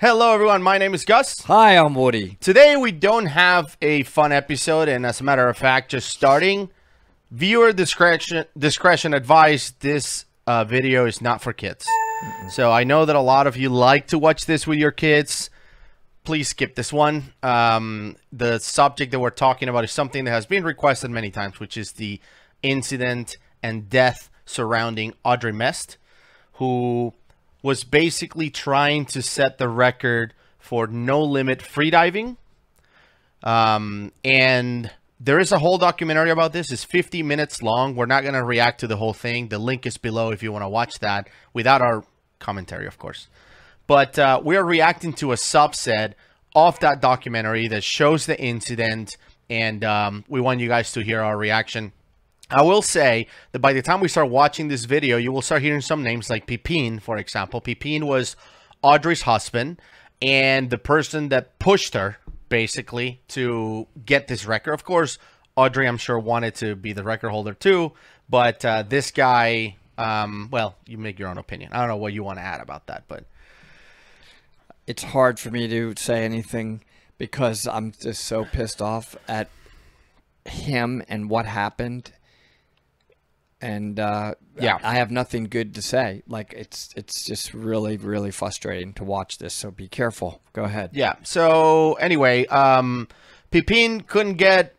Hello, everyone. My name is Gus. Hi, I'm Woody. Today, we don't have a fun episode, and as a matter of fact, just starting. Viewer discretion discretion advice This uh, video is not for kids. So I know that a lot of you like to watch this with your kids. Please skip this one. Um, the subject that we're talking about is something that has been requested many times, which is the incident and death surrounding Audrey Mestre, who was basically trying to set the record for no limit freediving. Um, and there is a whole documentary about this. It's 50 minutes long. We're not going to react to the whole thing. The link is below if you want to watch that without our commentary, of course. But uh, we are reacting to a subset of that documentary that shows the incident, and um, we want you guys to hear our reaction. I will say that by the time we start watching this video, you will start hearing some names like Pipin, for example. Pipin was Audrey's husband and the person that pushed her basically to get this record. Of course, Audrey, I'm sure, wanted to be the record holder too, but uh, this guy, um, well, you make your own opinion. I don't know what you want to add about that, but It's hard for me to say anything because I'm just so pissed off at him and what happened. And uh, Yeah. I have nothing good to say. Like it's it's just really really frustrating to watch this. So be careful. Go ahead. Yeah. So anyway, um, Pipin couldn't get,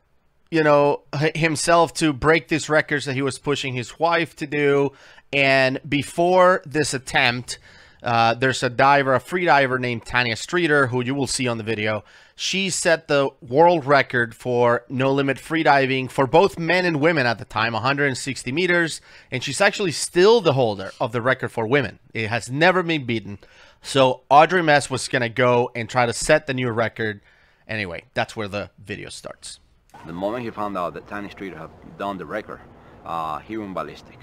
you know, himself to break these records that he was pushing his wife to do. And before this attempt, uh, there's a diver, a free diver named Tanya Streeter, who you will see on the video. She set the world record for no limit freediving for both men and women at the time, 160 meters. And she's actually still the holder of the record for women. It has never been beaten. So Audrey Mestre was going to go and try to set the new record. Anyway, that's where the video starts. The moment he found out that Tanya Streeter had done the record, uh, he went ballistic.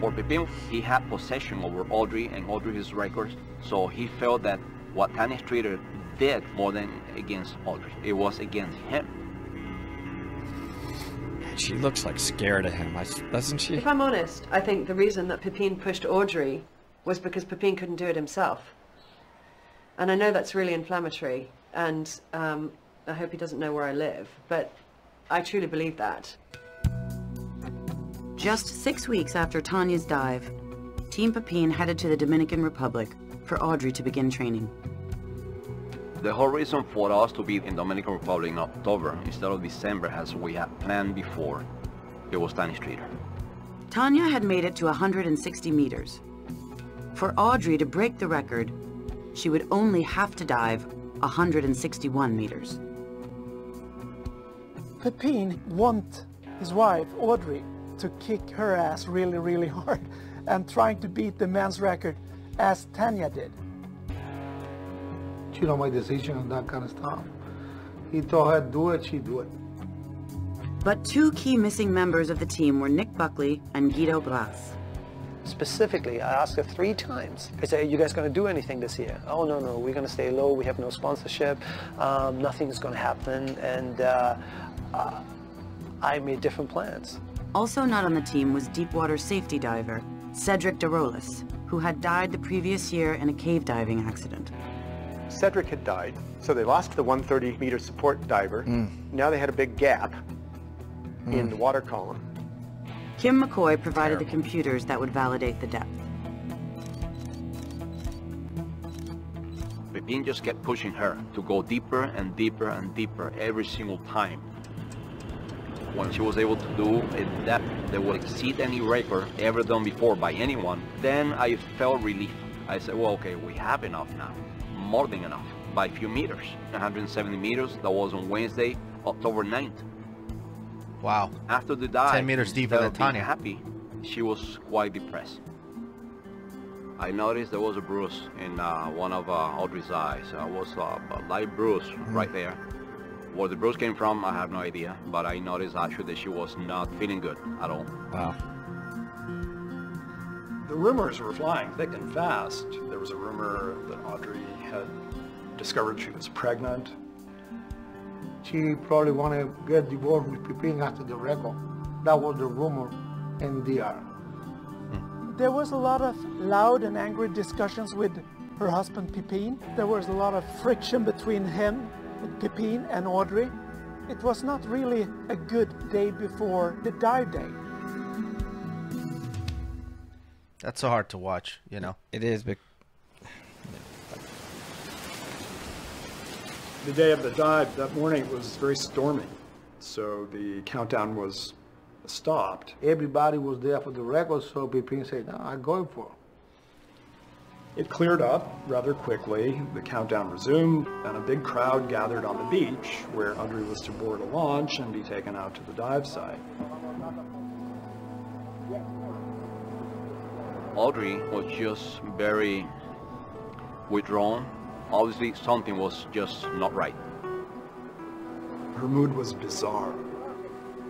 For Pipin, he had possession over Audrey and Audrey's records, so he felt that what Tanya Streeter did more than against Audrey, it was against him. She looks like scared of him, I s- doesn't she? If I'm honest, I think the reason that Pipin pushed Audrey was because Pipin couldn't do it himself. And I know that's really inflammatory, and um, I hope he doesn't know where I live, but I truly believe that. Just six weeks after Tanya's dive, Team Pipin headed to the Dominican Republic for Audrey to begin training. The whole reason for us to be in Dominican Republic in October instead of December as we had planned before, it was Tanya Streeter. Tanya had made it to 160 meters. For Audrey to break the record, she would only have to dive 161 meters. Pipin want his wife, Audrey, to kick her ass really, really hard and trying to beat the men's record as Tanya did. She don't make decision on that kind of stuff. He told her do it, she do it. But two key missing members of the team were Nick Buckley and Guido Blas. Specifically, I asked her three times. I said, are you guys going to do anything this year? Oh, no, no, we're going to stay low. We have no sponsorship. Um, nothing's going to happen. And uh, uh, I made different plans. Also not on the team was deepwater safety diver Cedric DeRolis, who had died the previous year in a cave diving accident. Cedric had died, so they lost the 130 meter support diver. Hmm. Now they had a big gap hmm. in the water column. Kim McCoy provided the computers that would validate the depth. Pipin just kept pushing her to go deeper and deeper and deeper every single time. When she was able to do a depth that would exceed any record ever done before by anyone, then I felt relief. I said, well, okay, we have enough now. More than enough. By a few meters. 170 meters, that was on Wednesday, October 9th. Wow. After the dive, 10 meters deeper than of Tanya. happy, she was quite depressed. I noticed there was a bruise in uh, one of uh, Audrey's eyes. Uh, was uh, a light bruise right there. Where the bruise came from, I have no idea. But I noticed actually that she was not feeling good at all. Wow. The rumors were flying thick and fast. There was a rumor that Audrey had discovered she was pregnant. She probably wanted to get divorced with Pipin after the record. That was the rumor in DR. Hmm. There was a lot of loud and angry discussions with her husband Pipin. There was a lot of friction between him, Pipin, and Audrey. It was not really a good day before the dive day. That's so hard to watch, you know. It is, but The day of the dive, that morning, it was very stormy. So the countdown was stopped. Everybody was there for the record, so Pipin said, no, I'm going for it. It cleared up rather quickly. The countdown resumed, and a big crowd gathered on the beach where Audrey was to board a launch and be taken out to the dive site. Audrey was just very withdrawn. Obviously, something was just not right. Her mood was bizarre.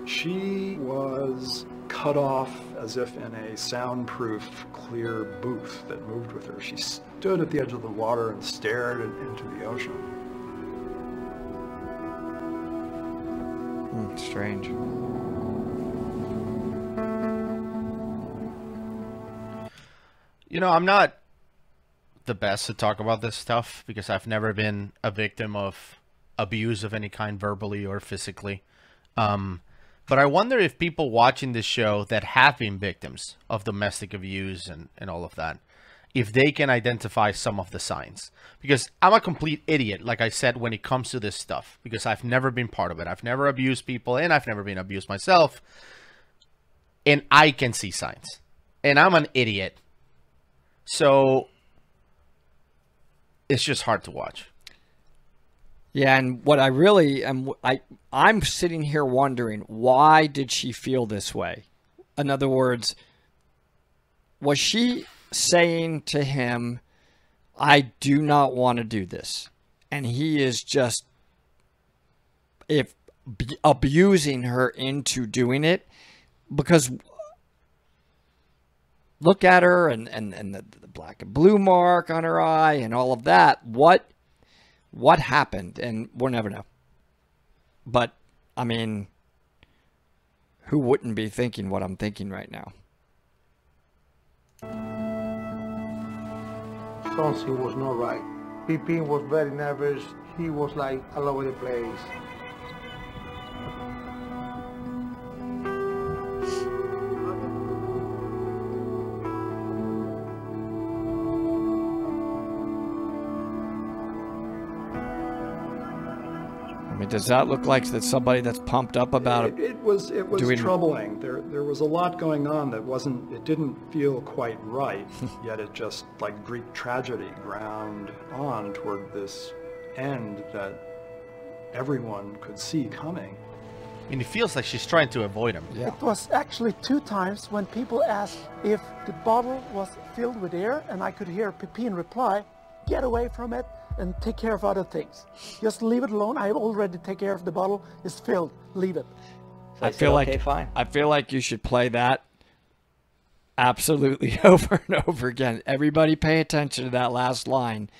She was cut off as if in a soundproof, clear booth that moved with her. She stood at the edge of the water and stared into the ocean. Hmm, strange. You know, I'm not the best to talk about this stuff because I've never been a victim of abuse of any kind, verbally or physically. Um, but I wonder if people watching this show that have been victims of domestic abuse and, and all of that, if they can identify some of the signs. Because I'm a complete idiot, like I said, when it comes to this stuff, because I've never been part of it. I've never abused people and I've never been abused myself. And I can see signs. And I'm an idiot. So it's just hard to watch. Yeah, and what I really am, I I'm sitting here wondering why did she feel this way? In other words, was she saying to him, "I do not want to do this," and he is just if abusing her into doing it because look at her and and and the, the black and blue mark on her eye and all of that. What what happened, and we'll never know. But I mean, who wouldn't be thinking what I'm thinking right now? Something was not right. Pipin was very nervous. He was like all over the place. Mean, does that look like that somebody that's pumped up about it? It, was it was doing... troubling. There there was a lot going on that wasn't. It didn't feel quite right. yet it just like Greek tragedy ground on toward this end that everyone could see coming. I mean, it feels like she's trying to avoid him. Yeah. It was actually two times when people asked if the bottle was filled with air, and I could hear Pipin reply, "Get away from it." And take care of other things. Just leave it alone. I already take care of the bottle. It's filled. Leave it. So I, I feel like okay, fine. I feel like you should play that absolutely over and over again. Everybody pay attention to that last line.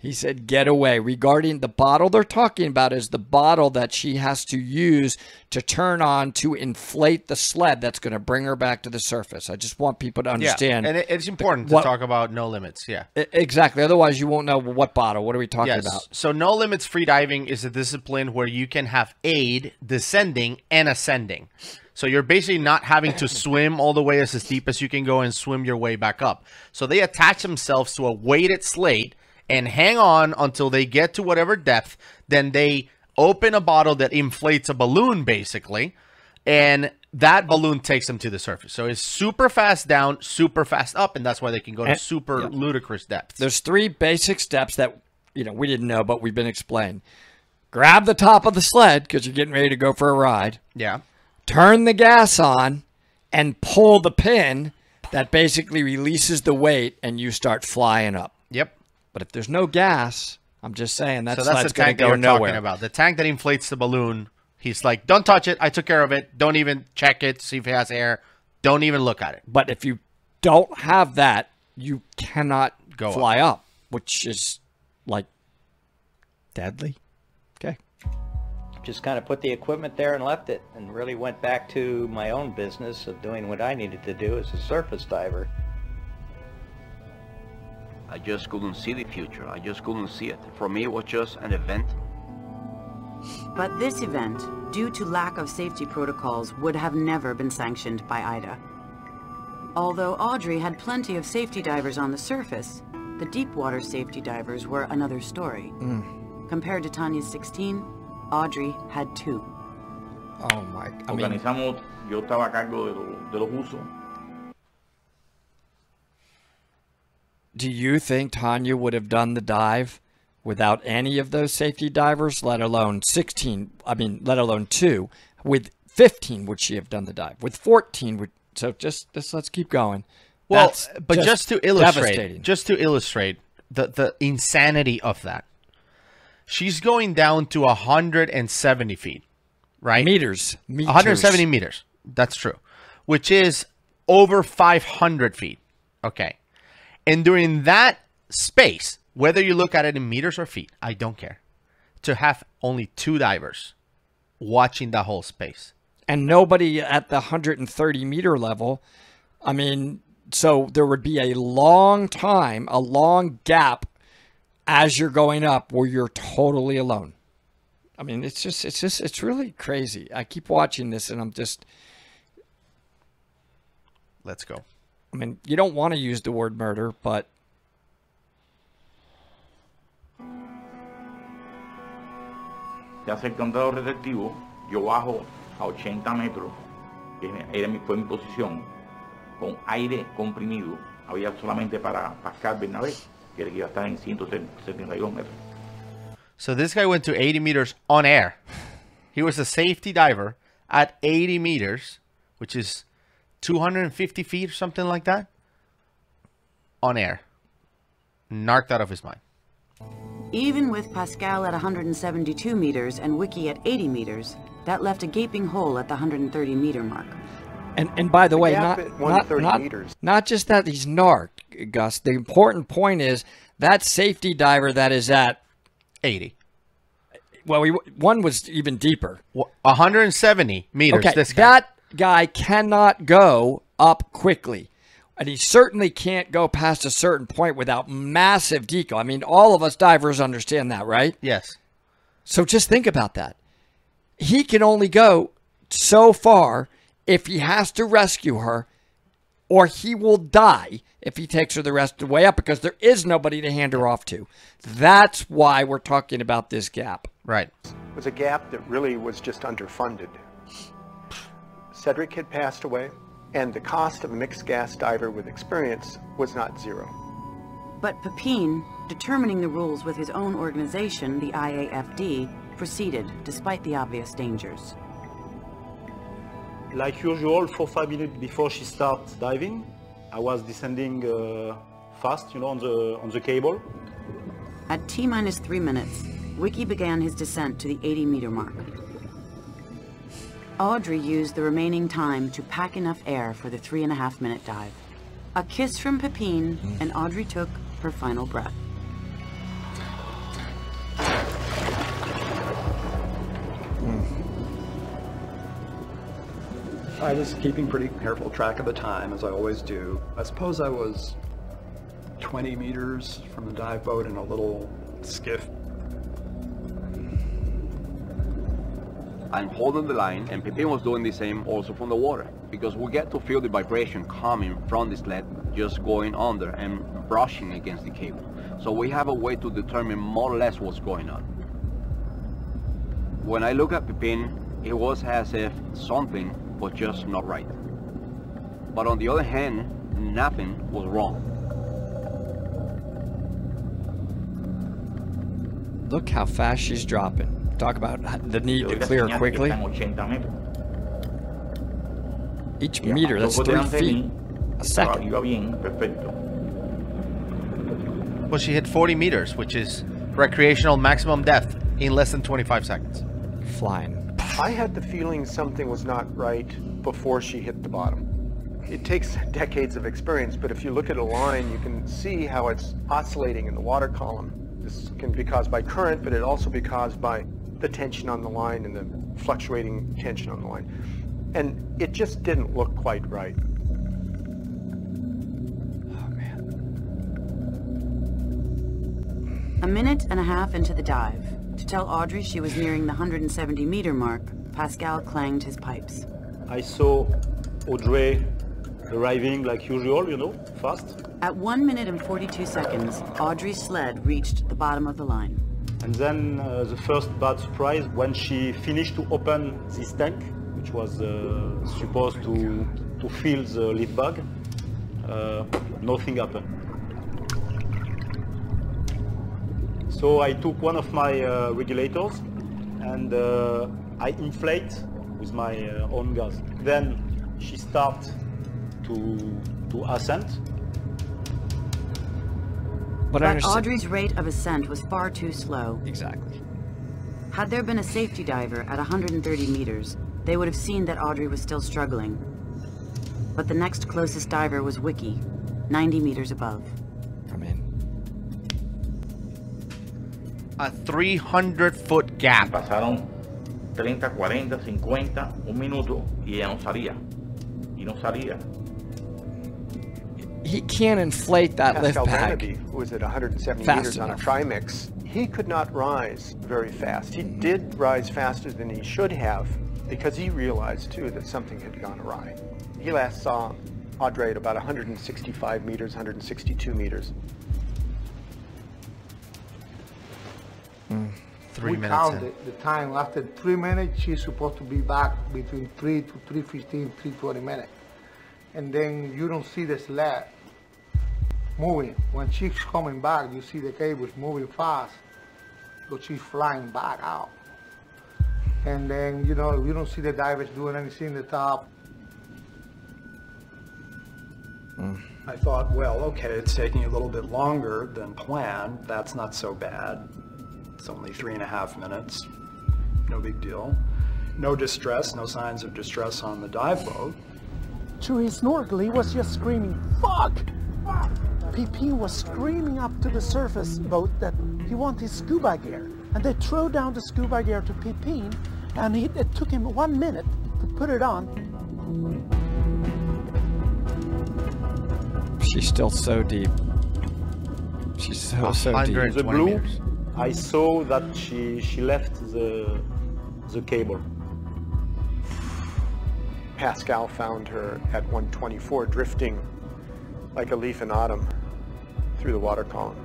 He said, get away. Regarding the bottle they're talking about is the bottle that she has to use to turn on to inflate the sled that's going to bring her back to the surface. I just want people to understand. Yeah, and it's important the, what, to talk about no limits. Yeah. Exactly. Otherwise, you won't know what bottle. What are we talking yes. about? So, no limits freediving is a discipline where you can have aid, descending, and ascending. So you're basically not having to swim all the way as deep as you can go and swim your way back up. So they attach themselves to a weighted sled and hang on until they get to whatever depth. Then they open a bottle that inflates a balloon, basically, and that balloon takes them to the surface. So it's super fast down, super fast up, and that's why they can go to and, super yeah. ludicrous depths. There's three basic steps that you know we didn't know, but we've been explained. Grab the top of the sled because you're getting ready to go for a ride. Yeah. Turn the gas on and pull the pin that basically releases the weight, and you start flying up. Yep. But if there's no gas, I'm just saying that's, so that's the tank that you're nowhere. talking about. The tank that inflates the balloon. He's like, don't touch it. I took care of it. Don't even check it. See if it has air. Don't even look at it. But if you don't have that, you cannot Go fly up. up, which is like deadly. Okay. Just kind of put the equipment there and left it, and really went back to my own business of doing what I needed to do as a surface diver. I just couldn't see the future. I just couldn't see it. For me, it was just an event. But this event, due to lack of safety protocols, would have never been sanctioned by AIDA. Although Audrey had plenty of safety divers on the surface, the deep water safety divers were another story. Mm. Compared to Tanya's 16, Audrey had two. Oh my! I mean, Organizamos, yo estaba a cargo de, lo- de los usos. Do you think Tanya would have done the dive without any of those safety divers, let alone 16? I mean, let alone two. With 15, would she have done the dive? With 14, would so just, just let's keep going. Well, That's but just, to illustrate, just to illustrate the the insanity of that, she's going down to 170 feet, right? Meters. 170 meters. That's true, which is over 500 feet. Okay, and during that space, whether you look at it in meters or feet, I don't care. To have only two divers watching the whole space. and nobody at the 130 meter level. I mean, so there would be a long time, a long gap as you're going up where you're totally alone. I mean, it's just, it's just, it's really crazy. I keep watching this and I'm just, Let's go. I mean, you don't want to use the word murder, but Se hace el contador detectivo, yo bajo a 80 metros, que era mi, fue mi posición, con aire comprimido. Había solamente para Pascal Bernabé, que era que iba a estar en 172 metros. So this guy went to 80 meters on air. He was a safety diver at 80 meters, which is 250 feet or something like that, on air. Narked out of his mind. Even with Pascal at 172 meters and Wiki at 80 meters, that left a gaping hole at the 130 meter mark. And and by the, way, not not not, meters. not just that he's narc, Gus. The important point is that safety diver that is at 80. Well, we one was even deeper. 170 meters. Okay, this guy. that guy cannot go up quickly. And he certainly can't go past a certain point without massive deco. I mean, all of us divers understand that, right? Yes. So just think about that. He can only go so far if he has to rescue her, or he will die if he takes her the rest of the way up because there is nobody to hand her off to. That's why we're talking about this gap. Right. It was a gap that really was just underfunded. Cedric had passed away, and the cost of a mixed gas diver with experience was not zero. But Pipin, determining the rules with his own organization, the IAFD, proceeded despite the obvious dangers. Like usual, four five minutes before she starts diving, I was descending uh, fast, you know, on the on the cable. At T minus three minutes, Wiki began his descent to the 80 meter mark. Audrey used the remaining time to pack enough air for the three and a half minute dive. A kiss from Pipin, and Audrey took her final breath. Mm. I was keeping pretty careful track of the time, as I always do. I suppose I was 20 meters from the dive boat in a little skiff. I'm holding the line, and Pipin was doing the same also from the water, because we get to feel the vibration coming from the sled, just going under and brushing against the cable. So we have a way to determine more or less what's going on. When I look at Pipin, it was as if something was just not right. But on the other hand, nothing was wrong. Look how fast she's dropping. Talk about the need to clear quickly. Each meter, that's three feet a second. Iba bien, perfecto. Well, she hit 40 meters, which is recreational maximum depth in less than 25 seconds. Flying. I had the feeling something was not right before she hit the bottom. It takes decades of experience, but if you look at a line, you can see how it's oscillating in the water column. This can be caused by current, but it also be caused by the tension on the line and the fluctuating tension on the line. And it just didn't look quite right. Oh, a minute and a half into the dive, to tell Audrey she was nearing the 170 meter mark, Pascal clanged his pipes. I saw Audrey arriving like usual, you know, fast. At 1 minute and 42 seconds, Audrey's sled reached the bottom of the line. And then uh, the first bad surprise when she finished to open this tank, which was uh, supposed to, to fill the lead bag, uh, nothing happened. So I took one of my uh, regulators and uh, I inflate with my uh, own gas. Then she starts to, to ascend. But, Audrey's rate of ascent was far too slow. Exactly. Had there been a safety diver at 130 meters, they would have seen that Audrey was still struggling. But the next closest diver was Wiki, 90 meters above. I'm in. A 300 foot gap. Pasaron 30, 40, 50, un minuto y ella no salía. Y no salía. He can't inflate that Pascal lift bag. Vanderbeek was at 170 fast meters on a enough. trimix. He could not rise very fast. He mm-hmm. did rise faster than he should have because he realized too that something had gone awry. He last saw Audrey at about 165 meters, 162 meters. Mm, three we minutes count in. the, the time. After three minutes, she's supposed to be back between 3 to 3.15, 3.20 minutes. And then you don't see the sled moving. When she's coming back, you see the cables moving fast. So she's flying back out. And then, you know, you don't see the divers doing anything in the top. Mm. I thought, well, okay, it's taking a little bit longer than planned. That's not so bad. It's only three and a half minutes. No big deal. No distress, no signs of distress on the dive boat. To his snorkel, he was just screaming, fuck! PP was screaming up to the surface boat that he wanted his scuba gear. And they threw down the scuba gear to Pipin, and he, it took him one minute to put it on. She's still so deep. She's so so deep. The blue, I saw that she she left the the cable. Pascal found her at 124 drifting like a leaf in autumn through the water column.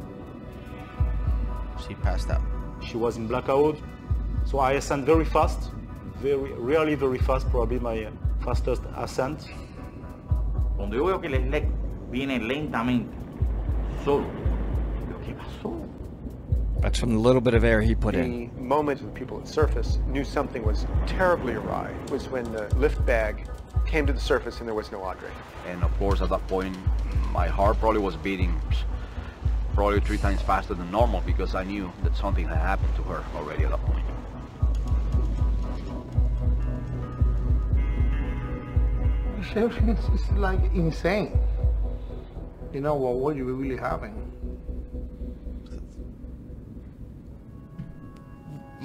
She passed out. She was in blackout, so I ascend very fast, very really very fast, probably my fastest ascent. Cuando yo veo que el SLEC viene lentamente, solo, digo, ¿qué pasó? That's from the little bit of air he put in. The moment the people at surface knew something was terribly awry was when the lift bag came to the surface and there was no Audrey. And of course, at that point, my heart probably was beating probably three times faster than normal because I knew that something had happened to her already at that point. Everything is is like insane. You know, what were you really having?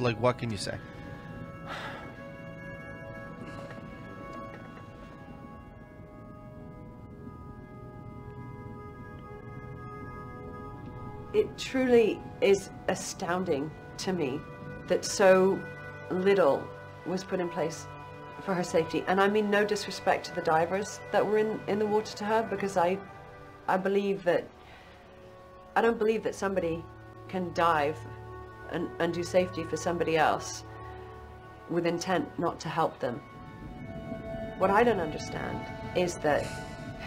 Like, what can you say? It truly is astounding to me that so little was put in place for her safety. And I mean no disrespect to the divers that were in, in the water to her because I I believe that I don't believe that somebody can dive and, and do safety for somebody else with intent not to help them. What I don't understand is that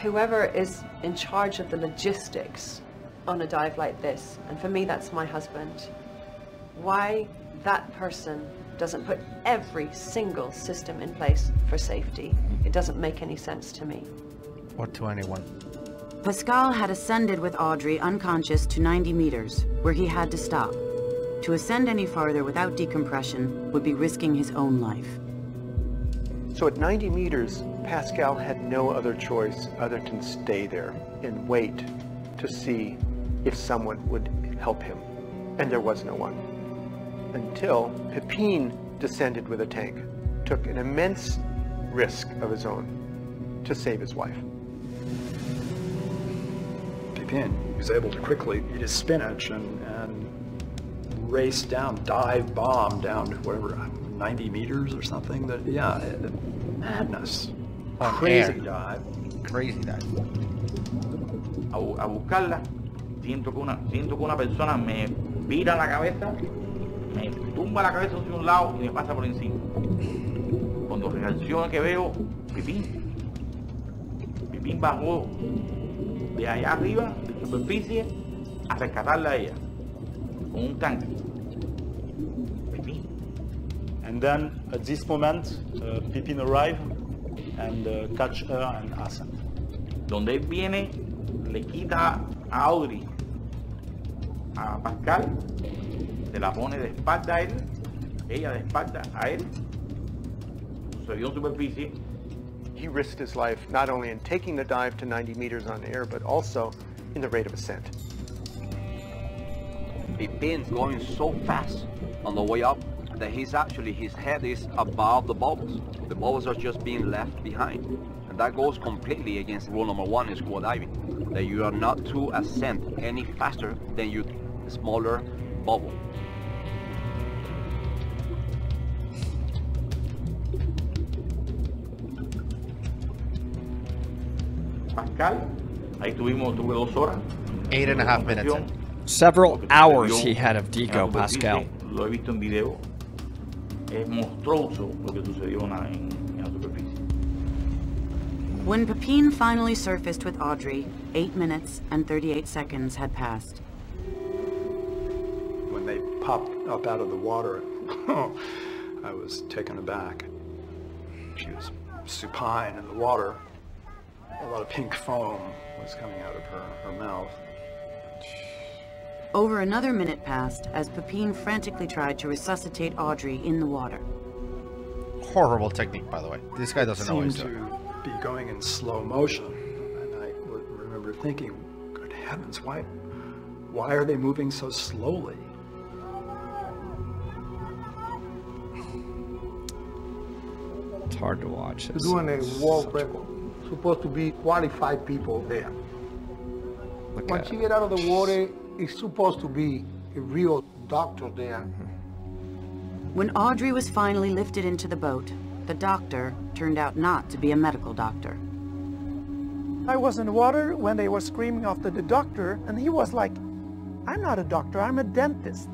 whoever is in charge of the logistics on a dive like this, and for me that's my husband, why that person doesn't put every single system in place for safety. It doesn't make any sense to me. Or to anyone. Pascal had ascended with Audrey unconscious to 90 meters, where he had to stop. To ascend any farther without decompression would be risking his own life. So at 90 meters, Pascal had no other choice other than stay there and wait to see if someone would help him. And there was no one. Until Pipin descended with a tank, took an immense risk of his own to save his wife. Pipin, was able to quickly eat his spinach and, and race down, dive bomb down to whatever, 90 meters or something. That yeah, it- madness. On Crazy air. dive. Crazy dive. a, a buscarla, siento que, una, siento que una persona me vira la cabeza, me tumba la cabeza hacia un lado y me pasa por encima. Cuando reacciono que veo, Pipín. Pipín bajó de allá arriba, de superficie, a rescatarla a ella, con un tanque. Pipín. And then at this moment, uh, Pipin arrive and uh, catch her and Hassan. Donde él viene, le quita a Audrey, a Pascal, se la pone de espalda a él, ella de espalda a él, sucedió en superficie, He risked his life not only in taking the dive to 90 meters on air, but also in the rate of ascent. Pipin's going so fast on the way up that he's actually, his head is above the bubbles. The bubbles are just being left behind. And that goes completely against rule number one in scuba diving, that you are not to ascend any faster than your smaller bubble. Pascal, ahí tuvimos, tuve dos horas. Eight and a half minutes in. Several hours he had of en la deco, Pascal. Lo he visto en video. Es monstruoso lo que sucedió en la, en- en la superficie. When Pipin finally surfaced with Audrey, 8 minutes and 38 seconds had passed. When they popped up out of the water, I was taken aback. She was supine in the water. A lot of pink foam was coming out of her, her mouth. Over another minute passed as Pipin frantically tried to resuscitate Audrey in the water. Horrible technique, by the way. This guy doesn't know what he's doing. to be going in slow motion, and I w- remember thinking, "Good heavens, why, why are they moving so slowly?" It's hard to watch. to It's- doing a world record. Supposed to be qualified people there. Look When at she get out of the water, it's supposed to be a real doctor there. When Audrey was finally lifted into the boat, the doctor turned out not to be a medical doctor. I was in the water when they were screaming after the doctor, and he was like, I'm not a doctor, I'm a dentist.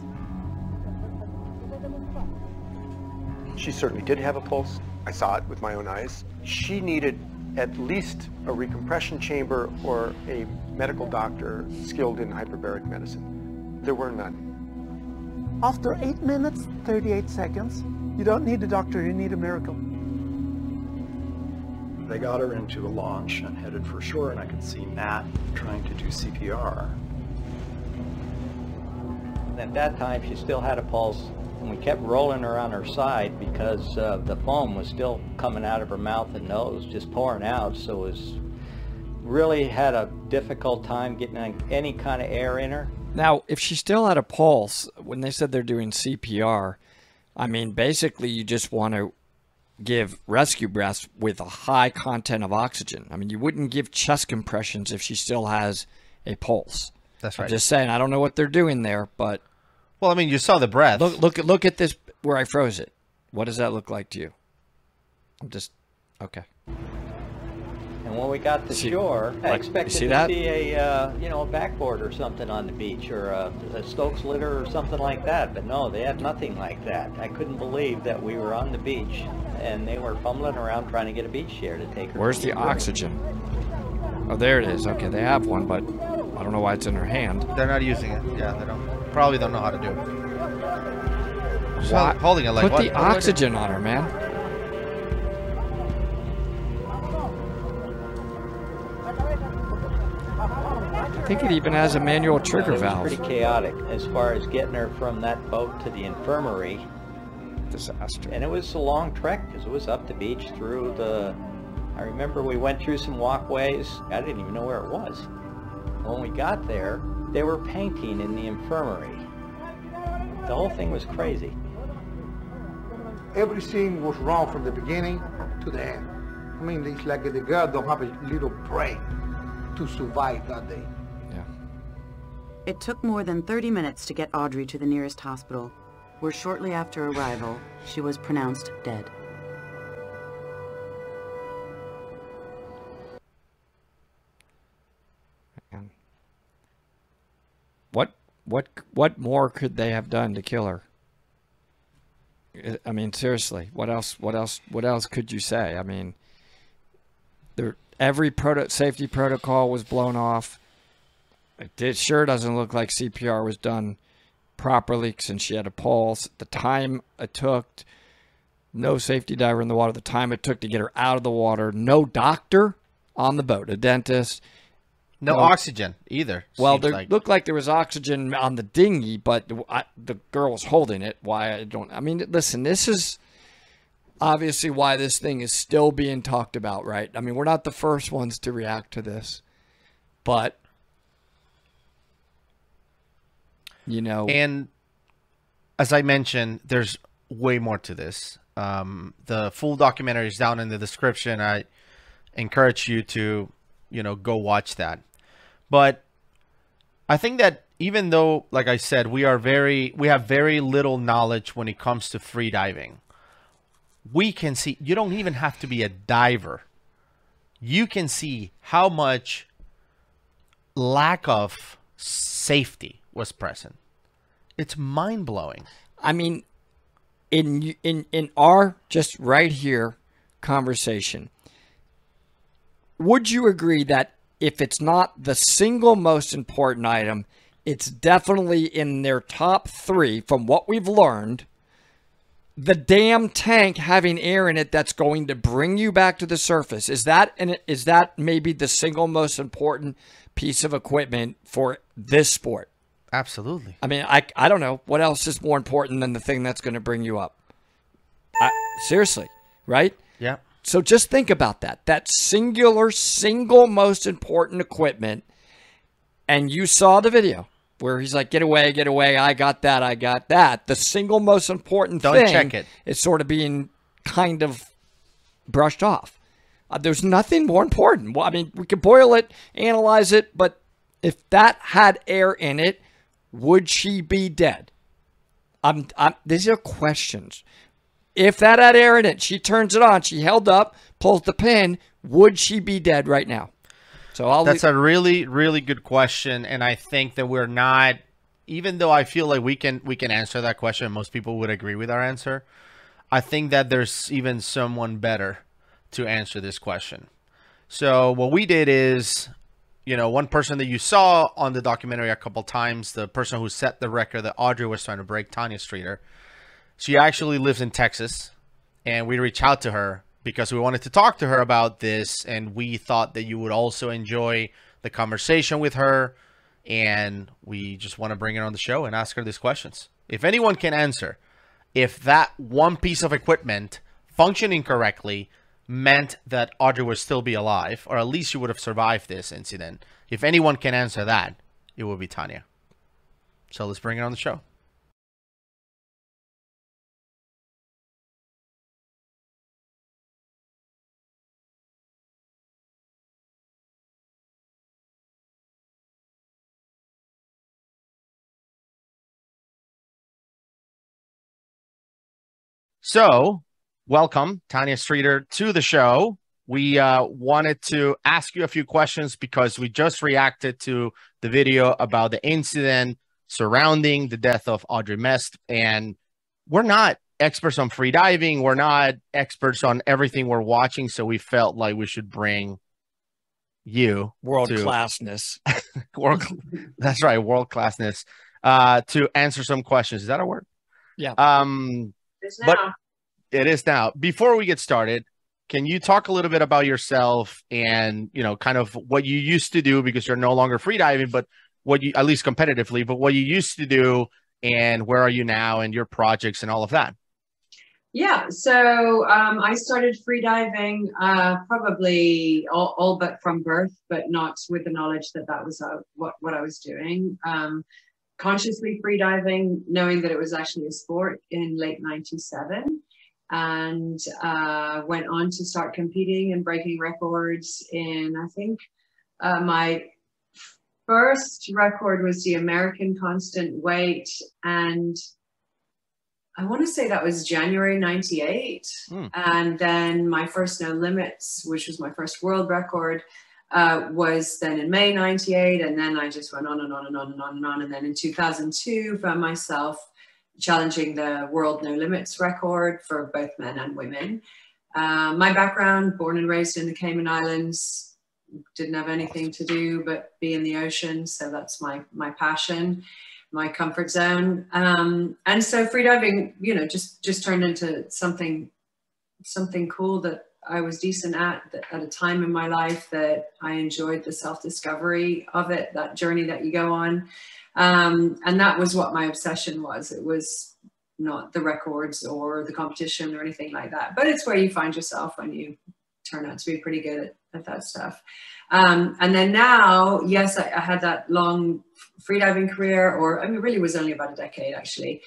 She certainly did have a pulse. I saw it with my own eyes. She needed at least a recompression chamber or a medical doctor skilled in hyperbaric medicine. There were none. After 8 minutes, 38 seconds, you don't need a doctor, you need a miracle. They got her into a launch and headed for shore, and I could see Matt trying to do CPR. And at that time, she still had a pulse, and we kept rolling her on her side because uh, the foam was still coming out of her mouth and nose, just pouring out. So it was really had a difficult time getting any kind of air in her. Now, if she still had a pulse, when they said they're doing CPR, I mean, basically you just want to give rescue breaths with a high content of oxygen. I mean, you wouldn't give chest compressions if she still has a pulse. That's right. I'm right. just saying, I don't know what they're doing there, but Well, I mean, you saw the breath. look, look, look at this where I froze it. What does that look like to you? I'm just okay. And when we got to See- shore, I expected see to that? see a, uh, you know, a backboard or something on the beach or a, a Stokes litter or something like that. But no, they had nothing like that. I couldn't believe that we were on the beach and they were fumbling around trying to get a beach chair to take her. Where's to the river. oxygen? Oh, there it is. Okay, they have one, but I don't know why it's in her hand. They're not using it. Yeah, they don't. Probably don't know how to do it. She's Why- holding it like Put what? the What do I do? oxygen on her, man. Think it even has a manual trigger it was valve. pretty chaotic as far as getting her from that boat to the infirmary. Disaster. And it was a long trek because it was up the beach through the. I remember we went through some walkways. I didn't even know where it was. When we got there, they were painting in the infirmary. The whole thing was crazy. Everything was wrong from the beginning to the end. I mean, it's like the girl don't have a little brain to survive that day. It took more than 30 minutes to get Audrey to the nearest hospital, where shortly after arrival, she was pronounced dead. What what what more could they have done to kill her? I- mean, seriously, what else? What else? What else could you say? I mean, there every proto- safety protocol was blown off. It sure doesn't look like CPR was done properly since she had a pulse. The time it took, no safety diver in the water. The time it took to get her out of the water, no doctor on the boat, a dentist. No Well- oxygen either. Well, there like. looked like there was oxygen on the dinghy, but I, the girl was holding it. Why I don't? I mean, listen, this is obviously why this thing is still being talked about, right? I mean, we're not the first ones to react to this, but you know, And as I mentioned, there's way more to this. Um, the full documentary is down in the description. I encourage you to, you know, go watch that. But I think that even though, like I said, we are very, we have very little knowledge when it comes to free diving. We can see. You don't even have to be a diver. You can see how much lack of safety was present. It's mind blowing. I mean, in in in our just right here conversation, would you agree that if it's not the single most important item, it's definitely in their top three from what we've learned? The damn tank having air in it that's going to bring you back to the surface is that and is that maybe the single most important piece of equipment for this sport? Absolutely. I mean, I, I don't know what else is more important than the thing that's going to bring you up. I, seriously, right? Yeah. So just think about that. That singular, single most important equipment. And you saw the video where he's like, get away, get away. I got that. I got that. The single most important Don't thing check it. is sort of being kind of brushed off. Uh, there's nothing more important. Well, I mean, we could boil it, analyze it, but if that had air in it, would she be dead? I'm, I'm, these are questions. If that had air in it, she turns it on, she held up, pulls the pin, would she be dead right now? So I'll That's a really, really good question, and I think that we're not. Even though I feel like we can we can answer that question, most people would agree with our answer. I think that there's even someone better to answer this question. So what we did is, you know, one person that you saw on the documentary a couple times, the person who set the record that Audrey was trying to break, Tanya Streeter, she actually lives in Texas, and we reached out to her because we wanted to talk to her about this, and we thought that you would also enjoy the conversation with her, and we just want to bring her on the show and ask her these questions. If anyone can answer, if that one piece of equipment functioning correctly meant that Audrey would still be alive, or at least she would have survived this incident, if anyone can answer that, it would be Tanya. So let's bring her on the show. So, welcome, Tanya Streeter, to the show. We uh, wanted to ask you a few questions because we just reacted to the video about the incident surrounding the death of Audrey Mestre. And we're not experts on free diving, we're not experts on everything we're watching. So, we felt like we should bring you world to- classness. world, that's right, world classness, uh, to answer some questions. Is that a word? Yeah. Um, It's but now. It is now. Before we get started, can you talk a little bit about yourself and you know, kind of what you used to do because you're no longer freediving, but what you at least competitively, but what you used to do and where are you now and your projects and all of that? Yeah, so um, I started freediving uh, probably all, all but from birth, but not with the knowledge that that was uh, what, what I was doing. Um, consciously freediving, knowing that it was actually a sport in late 97, and uh, went on to start competing and breaking records in, I think, uh, my first record was the American constant weight, and I want to say that was January 98. Hmm. And then my first No Limits, which was my first world record, uh, was then in May 98. And then I just went on and on and on and on and on. And then in 2002, found myself challenging the world No Limits record for both men and women. Uh, my background, born and raised in the Cayman Islands, didn't have anything to do but be in the ocean. So that's my, my passion my comfort zone. Um, and so freediving, you know, just just turned into something something cool that I was decent at at a time in my life that I enjoyed the self discovery of it, that journey that you go on. Um, and that was what my obsession was. It was not the records or the competition or anything like that, but it's where you find yourself when you turn out to be pretty good at, at that stuff. Um, and then now, yes, I, I, had that long freediving career, or I mean, really was only about a decade actually.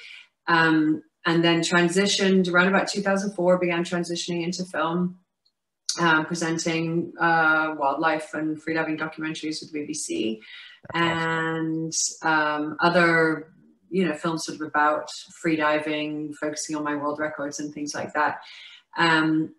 Um, and then transitioned around about 2004, began transitioning into film, um, presenting uh, wildlife and freediving documentaries with BBC and um, other, you know, films sort of about freediving, focusing on my world records and things like that. Um,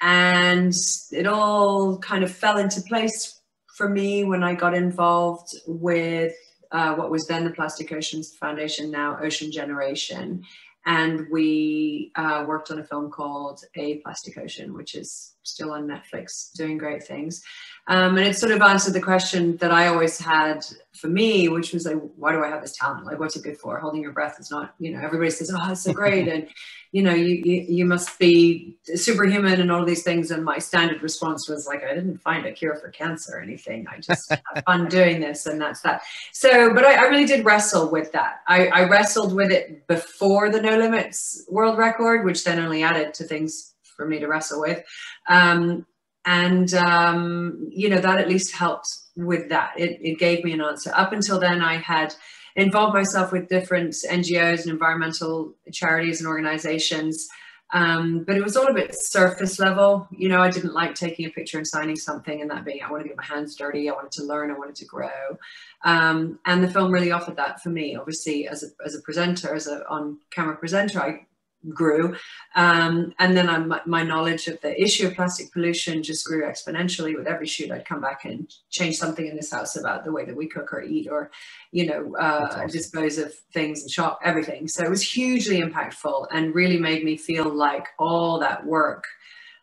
and it all kind of fell into place for me when I got involved with uh, what was then the Plastic Oceans Foundation, now Ocean Generation. And we uh, worked on a film called A Plastic Ocean, which is still on Netflix, doing great things. Um, and it sort of answered the question that I always had for me, which was like, why do I have this talent? Like, what's it good for? Holding your breath is not, you know, everybody says, oh, it's so great. and, you know, you, you, you must be superhuman and all these things. And my standard response was like, I didn't find a cure for cancer or anything. I just have fun doing this and that's that. So, but I, I really did wrestle with that. I, I wrestled with it before the No Limits world record, which then only added to things for me to wrestle with. Um, and um, you know that at least helped with that. It, it gave me an answer. Up until then i had involved myself with different ngos and environmental charities and organizations. Um, but it was all a bit surface level. You know i didn't like taking a picture and signing something and that being i want to get my hands dirty. I wanted to learn. I wanted to grow. Um, and the film really offered that for me. Obviously as a, as a presenter as a on camera presenter i grew. Um, and then I'm, my knowledge of the issue of plastic pollution just grew exponentially with every shoot. I'd come back and change something in this house about the way that we cook or eat or, you know, uh, awesome. dispose of things and shop, everything. So it was hugely impactful and really made me feel like all that work.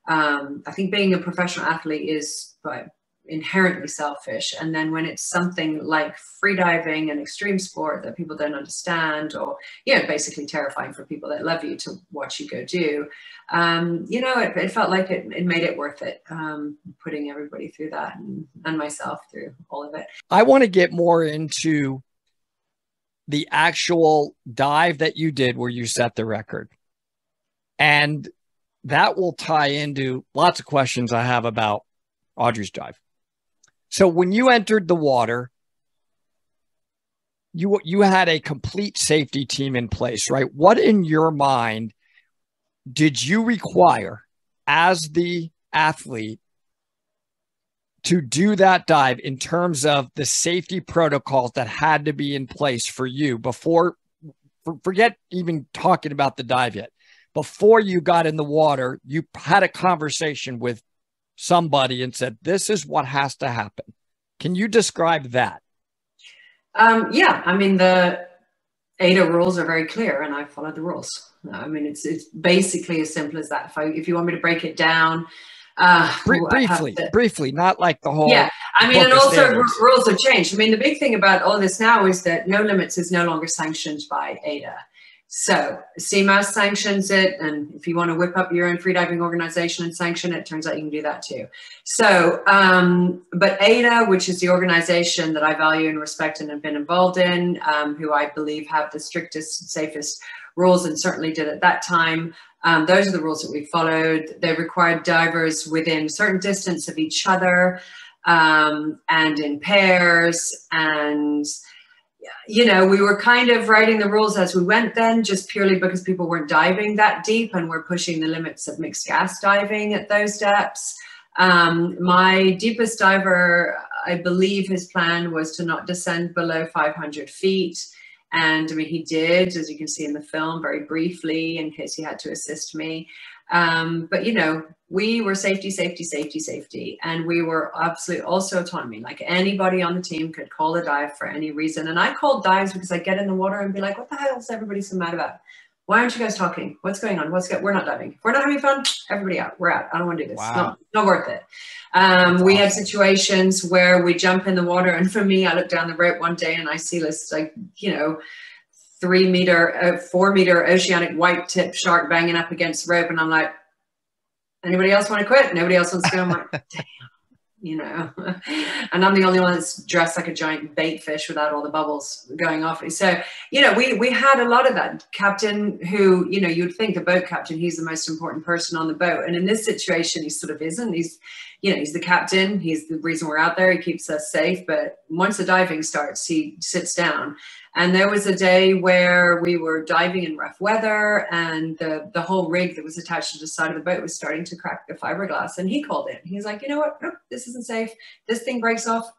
Um, I think being a professional athlete is by inherently selfish. And then when it's something like freediving and extreme sport that people don't understand, or you know, basically terrifying for people that love you to watch you go do, um, you know, it, it, felt like it, it made it worth it. Um, putting everybody through that and, and myself through all of it. I want to get more into the actual dive that you did where you set the record. And that will tie into lots of questions I have about Audrey's dive. So when you entered the water, you you had a complete safety team in place, right? What in your mind did you require as the athlete to do that dive in terms of the safety protocols that had to be in place for you before forget even talking about the dive yet before you got in the water you had a conversation with somebody and said, This is what has to happen. Can you describe that? Um, yeah, I mean, the AIDA rules are very clear, and I followed the rules. I mean, it's it's basically as simple as that. If I, if you want me to break it down, uh, briefly, to, briefly, not like the whole. Yeah, I mean, and also rules have changed. I mean, the big thing about all this now is that No Limits is no longer sanctioned by AIDA. So CMAS sanctions it, and if you want to whip up your own freediving organization and sanction it, turns out you can do that too. So, um, but AIDA, which is the organization that I value and respect and have been involved in, um, who I believe have the strictest, and safest rules, and certainly did at that time. Um, those are the rules that we followed. They required divers within certain distance of each other um, and in pairs and you know, we were kind of writing the rules as we went then, just purely because people weren't diving that deep and we're pushing the limits of mixed gas diving at those depths. Um, my deepest diver I believe his plan was to not descend below 500 feet. And I mean, he did, as you can see in the film, very briefly, in case he had to assist me. Um, but you know, we were safety, safety, safety, safety, and we were absolutely also autonomy. Like anybody on the team could call a dive for any reason. And I called dives because I get in the water and be like, "What the hell is everybody so mad about? Why aren't you guys talking? What's going on? What's good? We're not diving. We're not having fun. Everybody out. We're out. I don't want to do this. Wow. No, not worth it. Um, we had situations where we jump in the water, and for me, I look down the rope one day and I see this like you know three meter, uh, four meter oceanic white tip shark banging up against rope. And I'm like, anybody else want to quit? Nobody else wants to go. I'm like, damn, you know, and I'm the only one that's dressed like a giant bait fish without all the bubbles going off. So, you know, we, we had a lot of that captain who, you know, you'd think a boat captain, he's the most important person on the boat. And in this situation, he sort of isn't. He's, you know, he's the captain. He's the reason we're out there. He keeps us safe. But once the diving starts, he sits down. And there was a day where we were diving in rough weather and the, the whole rig that was attached to the side of the boat was starting to crack the fiberglass. And he called in. He's like, you know what? Nope, this isn't safe. This thing breaks off.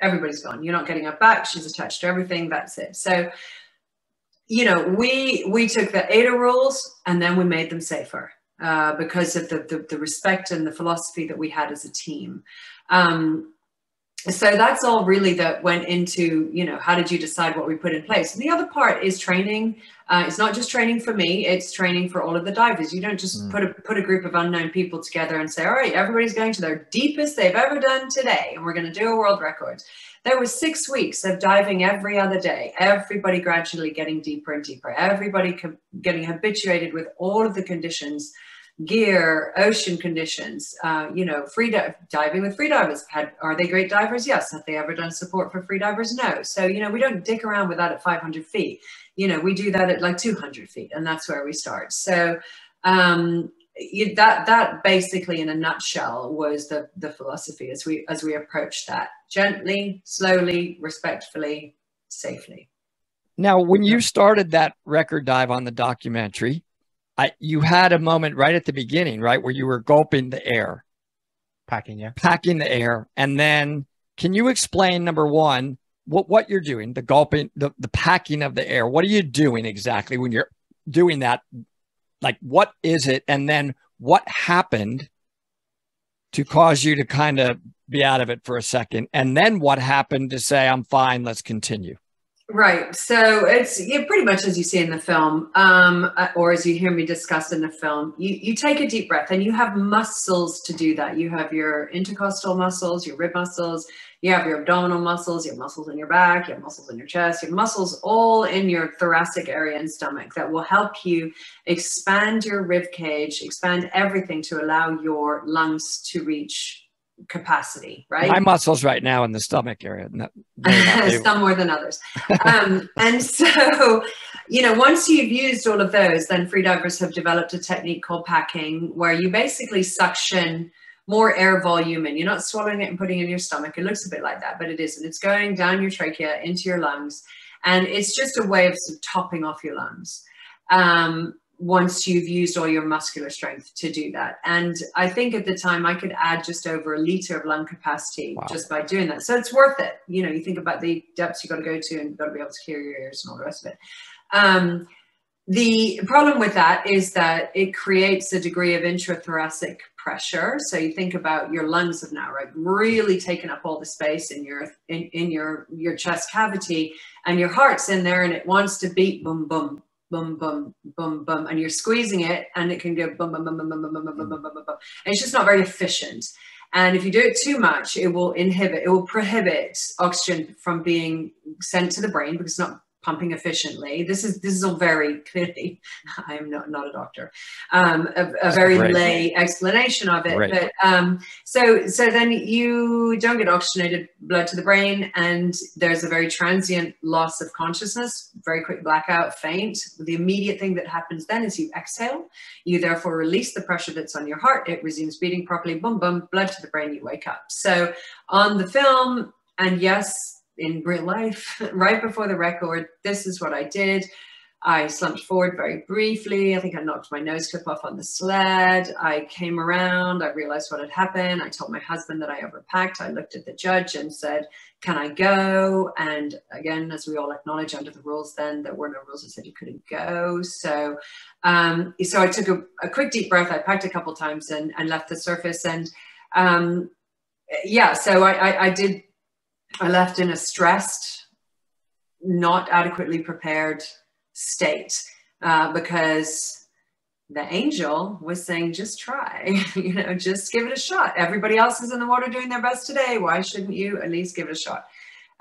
Everybody's gone. You're not getting her back. She's attached to everything. That's it. So, you know, we we took the AIDA rules and then we made them safer uh, because of the, the, the respect and the philosophy that we had as a team. Um, so that's all really that went into you know how did you decide what we put in place? And the other part is training. Uh, it's not just training for me it's training for all of the divers. You don't just mm. put a put a group of unknown people together and say all right everybody's going to their deepest they've ever done today and we're going to do a world record. There was six weeks of diving every other day everybody gradually getting deeper and deeper everybody getting habituated with all of the conditions gear, ocean conditions, uh, you know, free di- diving with free divers. Had, are they great divers? Yes. Have they ever done support for free divers? No. So, you know, we don't dick around with that at 500 feet. You know, we do that at like 200 feet and that's where we start. So, um, you, that that basically in a nutshell was the the philosophy as we as we approached that gently slowly respectfully safely now when you started that record dive on the documentary I, you had a moment right at the beginning, right, where you were gulping the air, packing, yeah, packing the air, and then can you explain number one what what you're doing, the gulping, the the packing of the air? What are you doing exactly when you're doing that? Like, what is it, and then what happened to cause you to kind of be out of it for a second, and then what happened to say, "I'm fine, let's continue." Right. So it's yeah, pretty much as you see in the film, um, uh, or as you hear me discuss in the film. You, you take a deep breath and you have muscles to do that. You have your intercostal muscles, your rib muscles, you have your abdominal muscles, you have muscles in your back, you have muscles in your chest, you have muscles all in your thoracic area and stomach that will help you expand your rib cage, expand everything to allow your lungs to reach capacity, right? My muscles right now in the stomach area. Some more than others. um, and so, you know, once you've used all of those, then freedivers have developed a technique called packing where you basically suction more air volume and you're not swallowing it and putting it in your stomach. It looks a bit like that, but it isn't. It's going down your trachea into your lungs. And it's just a way of, sort of topping off your lungs. Um, once you've used all your muscular strength to do that. And I think at the time I could add just over a liter of lung capacity wow. just by doing that. So it's worth it. You know, you think about the depths you've got to go to and you've got to be able to clear your ears and all the rest of it. Um, the problem with that is that it creates a degree of intrathoracic pressure. So you think about your lungs have now right really taken up all the space in your in, in your your chest cavity and your heart's in there and it wants to beat boom boom boom, boom, boom, boom, and you're squeezing it and it can go boom, boom, boom, boom, boom, boom, boom, boom, boom, boom, boom. And it's just not very efficient. And if you do it too much, it will inhibit, it will prohibit oxygen from being sent to the brain because it's not pumping efficiently. This is this is all very clearly. I am not not a doctor. Um, a, a very right. lay explanation of it. Right. But um, so so then you don't get oxygenated blood to the brain, and there's a very transient loss of consciousness, very quick blackout, faint. The immediate thing that happens then is you exhale. You therefore release the pressure that's on your heart. It resumes beating properly. Boom boom, blood to the brain. You wake up. So on the film, and yes, in real life right before the record this is what i did I slumped forward very briefly. I think I knocked my nose clip off on the sled. I came around. I realized what had happened. I told my husband that I overpacked. I looked at the judge and said, Can I go? And again, as we all acknowledge under the rules, then there were no rules that said you couldn't go. So, um, so I took a, a, quick deep breath. I packed a couple times and, and left the surface. And um, yeah, so I, I, I did, I left in a stressed, not adequately prepared state uh, because the angel was saying, just try, you know, just give it a shot. Everybody else is in the water doing their best today. Why shouldn't you at least give it a shot?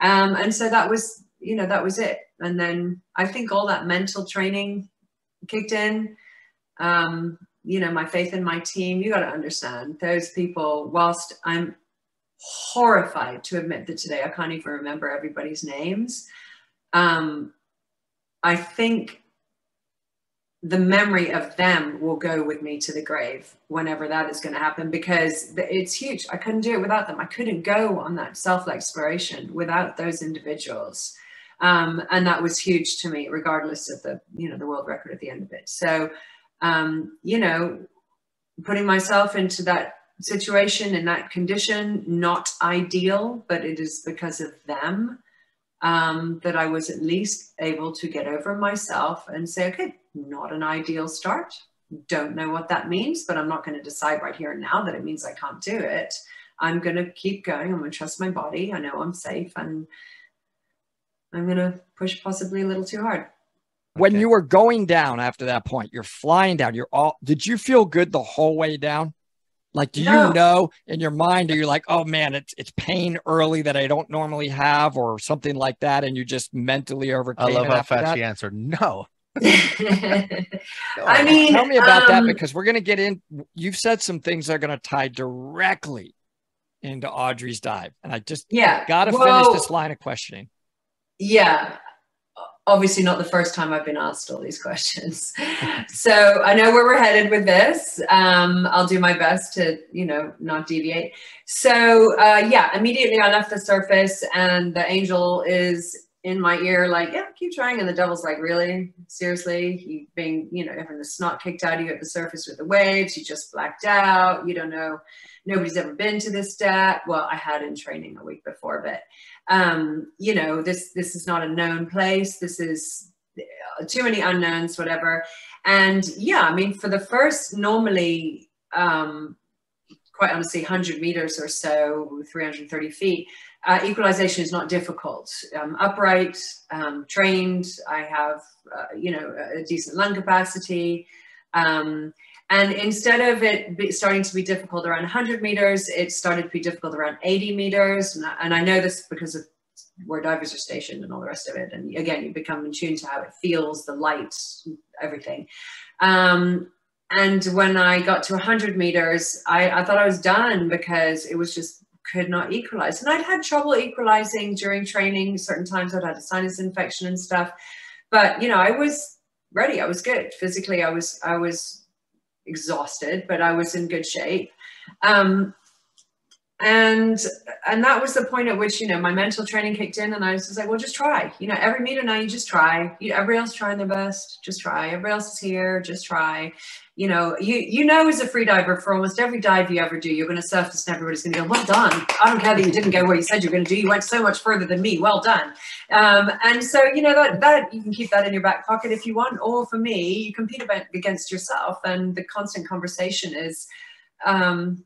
Um, and so that was, you know, that was it. And then I think all that mental training kicked in. Um, you know, my faith in my team, you got to understand those people, whilst I'm horrified to admit that today I can't even remember everybody's names. Um, I think the memory of them will go with me to the grave whenever that is going to happen because it's huge. I couldn't do it without them. I couldn't go on that self exploration without those individuals. Um, and that was huge to me, regardless of the, you know, the world record at the end of it. So, um, you know, putting myself into that situation in that condition, not ideal, but it is because of them um, that I was at least able to get over myself and say, okay, not an ideal start. Don't know what that means, but I'm not going to decide right here and now that it means I can't do it. I'm going to keep going. I'm going to trust my body. I know I'm safe and I'm going to push possibly a little too hard. When okay. you were going down after that point, you're flying down. You're all, did you feel good the whole way down? Like, do no. you know in your mind, are you like, oh man, it's it's pain early that I don't normally have, or something like that, and you just mentally overcame? I love how fast that? she answered. No. I mean, tell me about um, that because we're going to get in. You've said some things that are going to tie directly into Audrey's dive, and I just yeah got to well, finish this line of questioning. Yeah, obviously not the first time I've been asked all these questions. so I know where we're headed with this. Um, I'll do my best to, you know, not deviate. So uh, yeah, immediately I left the surface and the angel is in my ear like, yeah, keep trying. And the devil's like, really? Seriously? You being, you know, having the snot kicked out of you at the surface with the waves, you just blacked out, you don't know, nobody's ever been to this depth. Well, I had in training a week before, but um, you know, this this is not a known place. This is uh, too many unknowns, whatever. And yeah, I mean, for the first normally, um, quite honestly, 100 meters or so, 330 feet, uh, equalization is not difficult. Um, upright, um, trained, I have, uh, you know, a decent lung capacity. Um, and instead of it starting to be difficult around 100 meters, it started to be difficult around 80 meters. And I, and I know this because of where divers are stationed and all the rest of it. And again, you become in tune to how it feels, the light, everything. Um, and when I got to 100 meters, I, I thought I was done because it was just could not equalize. And I'd had trouble equalizing during training. Certain times I'd had a sinus infection and stuff. But, you know, I was ready. I was good. Physically, I was, I was exhausted, but I was in good shape. Um, and and that was the point at which you know my mental training kicked in and i was just like well just try. You know every meter now you just try. You, everybody else trying their best just try. Everybody else is here just try. You know you you know as a free diver for almost every dive you ever do you're going to surface and everybody's going to go well done. I don't care that you didn't go where you said you're going to do. You went so much further than me. Well done. Um, and so you know that that you can keep that in your back pocket if you want. Or for me you compete against yourself and the constant conversation is um,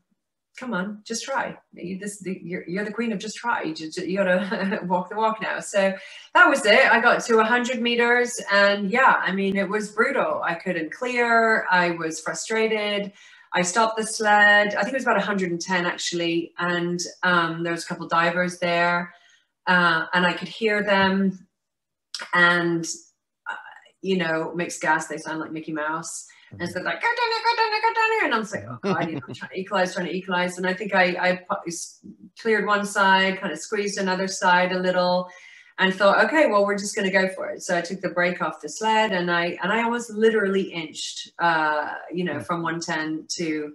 come on, just try. You, this, the, you're, you're the queen of just try. You, you gotta walk the walk now. So that was it. I got to 100 meters and yeah, I mean, it was brutal. I couldn't clear. I was frustrated. I stopped the sled. I think it was about 110 actually. And um, there was a couple divers there uh, and I could hear them and, uh, you know, mixed gas, they sound like Mickey Mouse. And so like, go down there, go down there, go down there. And I was like, oh God, you know, I'm trying to equalize, trying to equalize. And I think I, I cleared one side, kind of squeezed another side a little and thought, okay, well, we're just going to go for it. So I took the brake off the sled and I, and I almost literally inched, uh, you know, from 110 to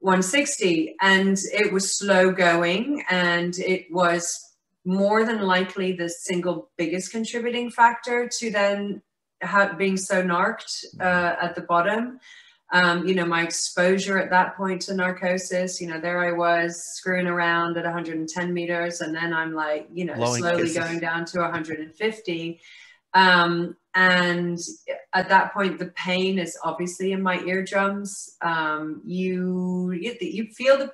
160 and it was slow going and it was more than likely the single biggest contributing factor to then ha- being so narked uh, at the bottom. Um, you know, my exposure at that point to narcosis, you know, there I was screwing around at 110 meters, and then I'm like, you know, Blowing slowly kisses. going down to 150. Um, and at that point, the pain is obviously in my eardrums. Um, you, you you feel the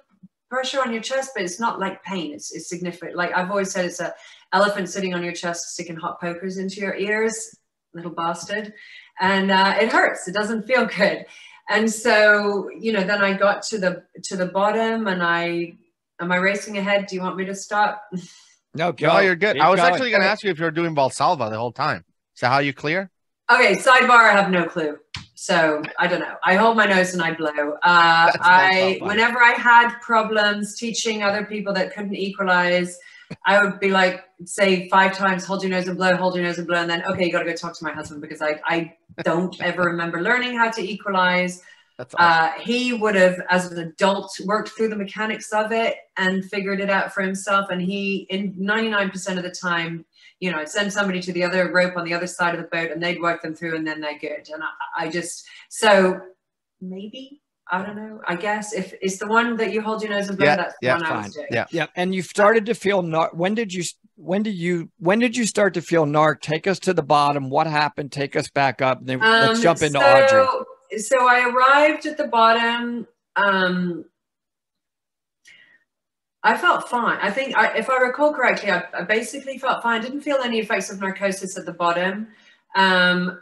pressure on your chest, but it's not like pain. It's, it's significant. Like I've always said, it's a elephant sitting on your chest, sticking hot pokers into your ears, little bastard. And uh, it hurts. It doesn't feel good. And so, you know, then I got to the to the bottom, and I am I racing ahead? Do you want me to stop? No, No, you're good. Keep I was going. actually going to ask you if you were doing Valsalva the whole time. Is that how you clear? Okay, sidebar. I have no clue. So I don't know. I hold my nose and I blow. Uh, I, whenever I had problems teaching other people that couldn't equalize, I would be like, say five times, hold your nose and blow, hold your nose and blow, and then okay, you got to go talk to my husband because I, I don't ever remember learning how to equalize. That's Uh, he would have, as an adult, worked through the mechanics of it and figured it out for himself. And he, in 99% of the time, you know, I'd send somebody to the other rope on the other side of the boat and they'd work them through and then they're good. And I, I just, so maybe, I don't know, I guess if it's the one that you hold your nose and blow, Yeah, that's the yeah, one I was doing. Yeah, yeah. And you started to feel nar- when did you when did you when did you start to feel narc? Take us to the bottom. What happened? Take us back up. And Then let's Um, jump into so, Audrey. So I arrived at the bottom. Um, I felt fine. I think, I, if I recall correctly, I, I basically felt fine. Didn't feel any effects of narcosis at the bottom. Um,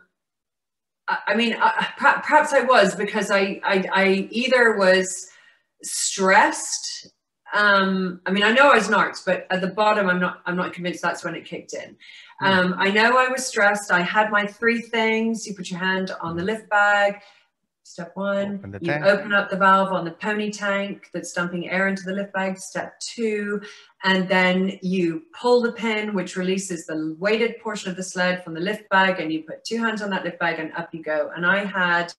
I, mean, I, perhaps I was because I, I, I either was stressed. Um, I mean, I know I was narked, but at the bottom, I'm not. I'm not convinced that's when it kicked in. Um, I know I was stressed. I had my three things. You put your hand on the lift bag. Step one, Open you tank. open up the valve on the pony tank that's dumping air into the lift bag. Step two, and then you pull the pin, which releases the weighted portion of the sled from the lift bag, and you put two hands on that lift bag, and up you go. And I had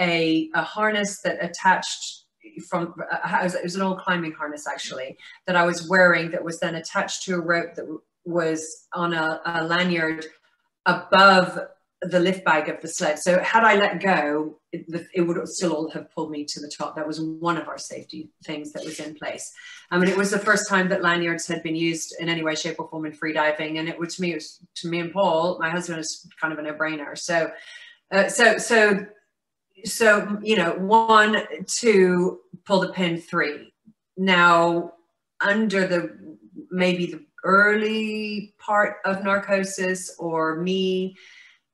a, a harness that attached from uh, it was- an old climbing harness actually that I was wearing that was then attached to a rope that was on a, a lanyard above the lift bag of the sled. So had I let go, it, it would still all have pulled me to the top. That was one of our safety things that was in place. I mean, it was the first time that lanyards had been used in any way, shape, or form in freediving, and it was to me, it was, to me and Paul, my husband, is kind of a no-brainer. So, uh, so, so so you know one two pull the pin three now under the maybe the early part of narcosis or me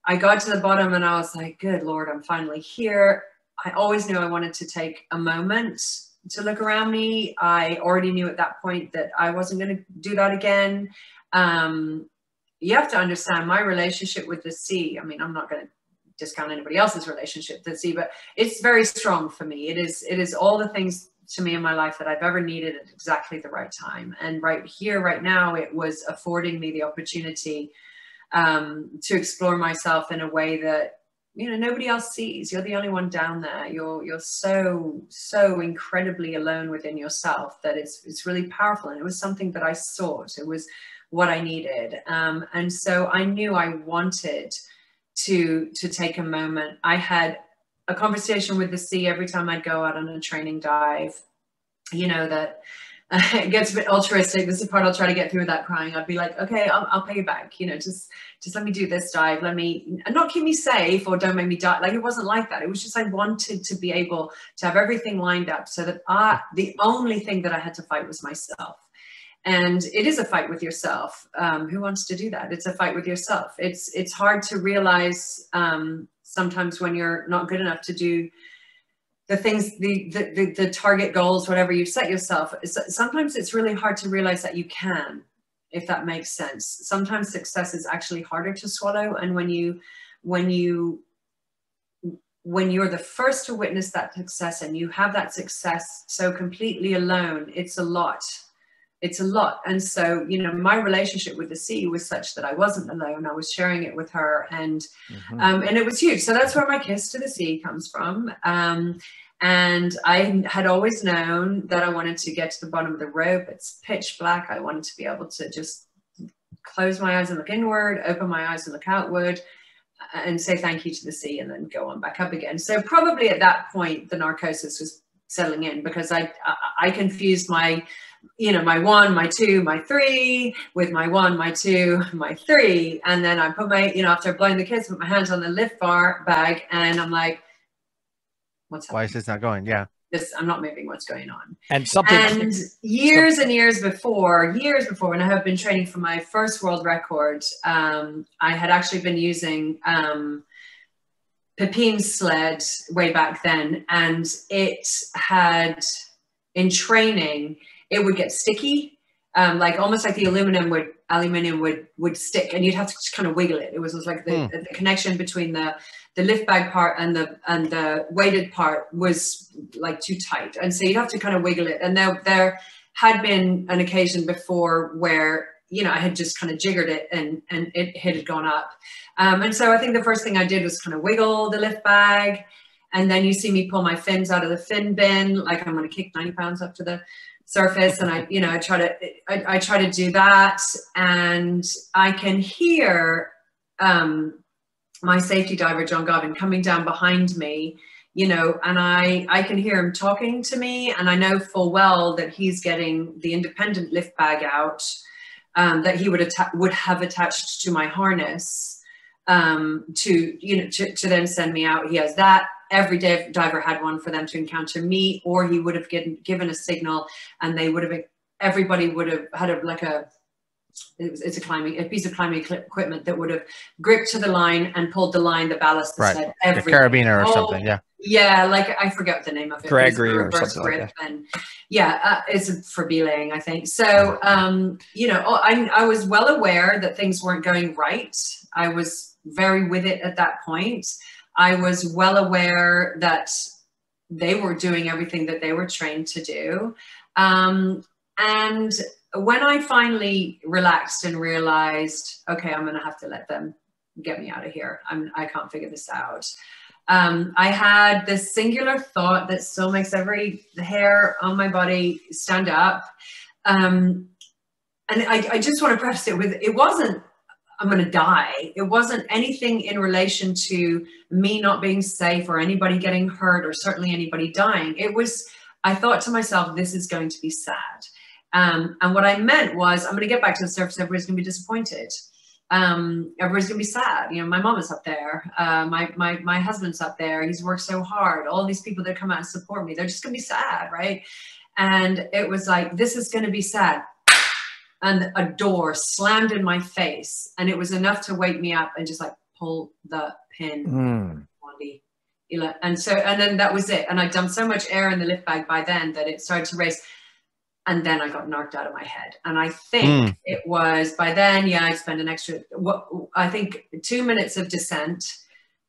i got to the bottom and i was like good lord i'm finally here i always knew i wanted to take a moment to look around me i already knew at that point that i wasn't going to do that again um, you have to understand my relationship with the sea i mean i'm not going to discount anybody else's relationship to the sea, but it's very strong for me. It is it is all the things to me in my life that I've ever needed at exactly the right time. And right here, right now, it was affording me the opportunity um, to explore myself in a way that you know nobody else sees. You're the only one down there. You're you're so so incredibly alone within yourself that it's it's really powerful. And it was something that I sought. It was what I needed. Um, and so I knew I wanted to to take a moment. I had a conversation with the sea every time I'd go out on a training dive. You know that uh, it gets a bit altruistic. This is the part I'll try to get through without crying. I'd be like, okay, I'll, I'll pay you back. You know, just just let me do this dive. Let me not keep me safe or don't make me die. Like it wasn't like that. It was just I wanted to be able to have everything lined up so that I the only thing that I had to fight was myself and it is a fight with yourself um, who wants to do that it's a fight with yourself it's it's hard to realize um, sometimes when you're not good enough to do the things the, the the the target goals whatever you've set yourself sometimes it's really hard to realize that you can if that makes sense. Sometimes success is actually harder to swallow and when you when you when you're the first to witness that success and you have that success so completely alone it's a lot it's a lot. And so you know my relationship with the sea was such that i wasn't alone. I was sharing it with her and um, and it was huge. So that's where my kiss to the sea comes from. Um, and i had always known that i wanted to get to the bottom of the rope. It's pitch black. I wanted to be able to just close my eyes and look inward open my eyes and look outward and say thank you to the sea and then go on back up again. So probably at that point, the narcosis was settling in because I, I, I confused my, you know, my one, my two, my three with my one, my two, my three. And then I put my, you know, after blowing the kids, put my hands on the lift bar bag and I'm like, what's happening? Why is this not going? Yeah. This, I'm not moving what's going on. And something. And years and years before, years before, when I have been training for my first world record, um, I had actually been using um, Pipin's sled way back then, and it had, in training, it would get sticky, um, like almost like the aluminum would aluminum would would stick, and you'd have to just kind of wiggle it. It was, like the, Hmm. the connection between the the lift bag part and the and the weighted part was like too tight, and so you'd have to kind of wiggle it. And there there had been an occasion before where you know I had just kind of jiggered it and and it, it had gone up. Um, and so I think the first thing I did was kind of wiggle the lift bag. And then you see me pull my fins out of the fin bin, like I'm going to kick 90 pounds up to the surface. And I, you know, I try to, I, I try to do that. And I can hear um, my safety diver, John Garvin, coming down behind me, you know, and I, I can hear him talking to me. And I know full well that he's getting the independent lift bag out um, that he would, atta- would have attached to my harness um, to you know to, to then send me out. He has that. Every diver had one for them to encounter me, or he would have given given a signal, and they would have everybody would have had a like a it's a climbing a piece of climbing equipment that would have gripped to the line and pulled the line, the ballast, the Right. The everything. carabiner or Oh, something. Yeah. Yeah, like I forget the name of it. Gregory a or something like grip And yeah, uh, it's for belaying, I think. So, um, you know, oh, I, I was well aware that things weren't going right. I was very with it at that point. I was well aware that they were doing everything that they were trained to do. Um, and when I finally relaxed and realized, okay, I'm going to have to let them get me out of here. I'm, I can't figure this out. Um, I had this singular thought that still makes every hair on my body stand up. Um, and I, I just want to preface it with it wasn't, I'm going to die. It wasn't anything in relation to me not being safe or anybody getting hurt or certainly anybody dying. It was, I thought to myself, this is going to be sad. Um, and what I meant was, I'm going to get back to the surface, everybody's going to be disappointed um, everybody's gonna be sad. You know, my mom is up there, uh, my my my husband's up there. He's worked so hard. All these people that come out and support me, they're just gonna be sad, right? And it was like, this is gonna be sad. And a door slammed in my face, and it was enough to wake me up and just like pull the pin. Mm. And so, and then that was it. And I'd dumped so much air in the lift bag by then that it started to race. And then I got knocked out of my head. And I think Mm. it was by then, yeah, I spent an extra, what I think two minutes of descent,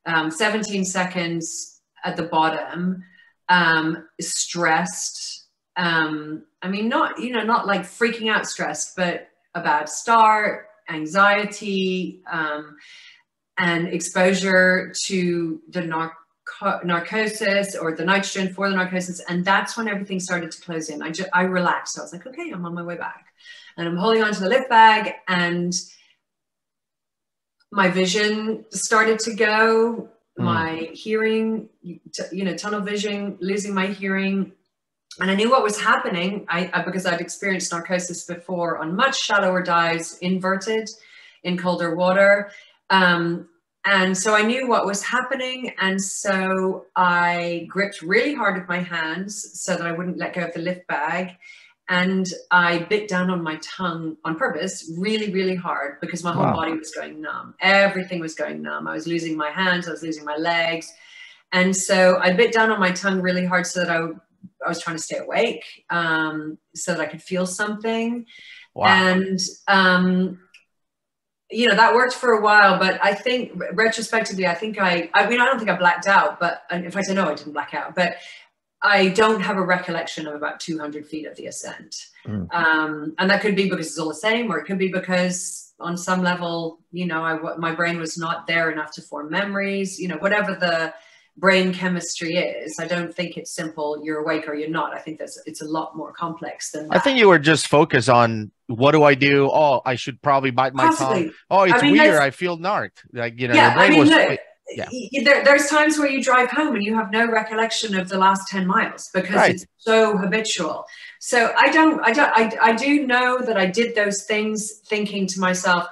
um, 17 seconds at the bottom, um, stressed. Um, I mean, not, you know, not like freaking out stressed, but a bad start, anxiety, um, and exposure to the narc- narcosis or the nitrogen for the narcosis. And that's when everything started to close in. I, ju- I relaxed. so I was like, okay, I'm on my way back. And I'm holding onto the lift bag and my vision started to go, Mm. my hearing, you know, tunnel vision, losing my hearing. And I knew what was happening I, I, because I'd experienced narcosis before on much shallower dives, inverted in colder water. Um, and so I knew what was happening. And so I gripped really hard with my hands so that I wouldn't let go of the lift bag. And I bit down on my tongue on purpose, really, really hard because my whole Wow. body was going numb. Everything was going numb. I was losing my hands, I was losing my legs. And so I bit down on my tongue really hard so that I, would- I was trying to stay awake, um, so that I could feel something. Wow. And, um, you know, that worked for a while, but I think retrospectively, I think I, I mean, I don't think I blacked out, but in fact, I know I didn't black out, but I don't have a recollection of about 200 feet of the ascent. Mm. Um, and that could be because it's all the same, or it could be because on some level, you know, I, my brain was not there enough to form memories, you know, whatever the, brain chemistry is. I don't think it's simple. You're awake or you're not. I think that's it's a lot more complex than that. I think you were just focused on what do I do? Oh, I should probably bite my Possibly. tongue. Oh, it's I mean, weird. I feel narked. Like you know, yeah, I mean, was. look, yeah. there, there's times where you drive home and you have no recollection of the last 10 miles because Right. it's so habitual. So I don't, I don't, I, I do know that I did those things thinking to myself,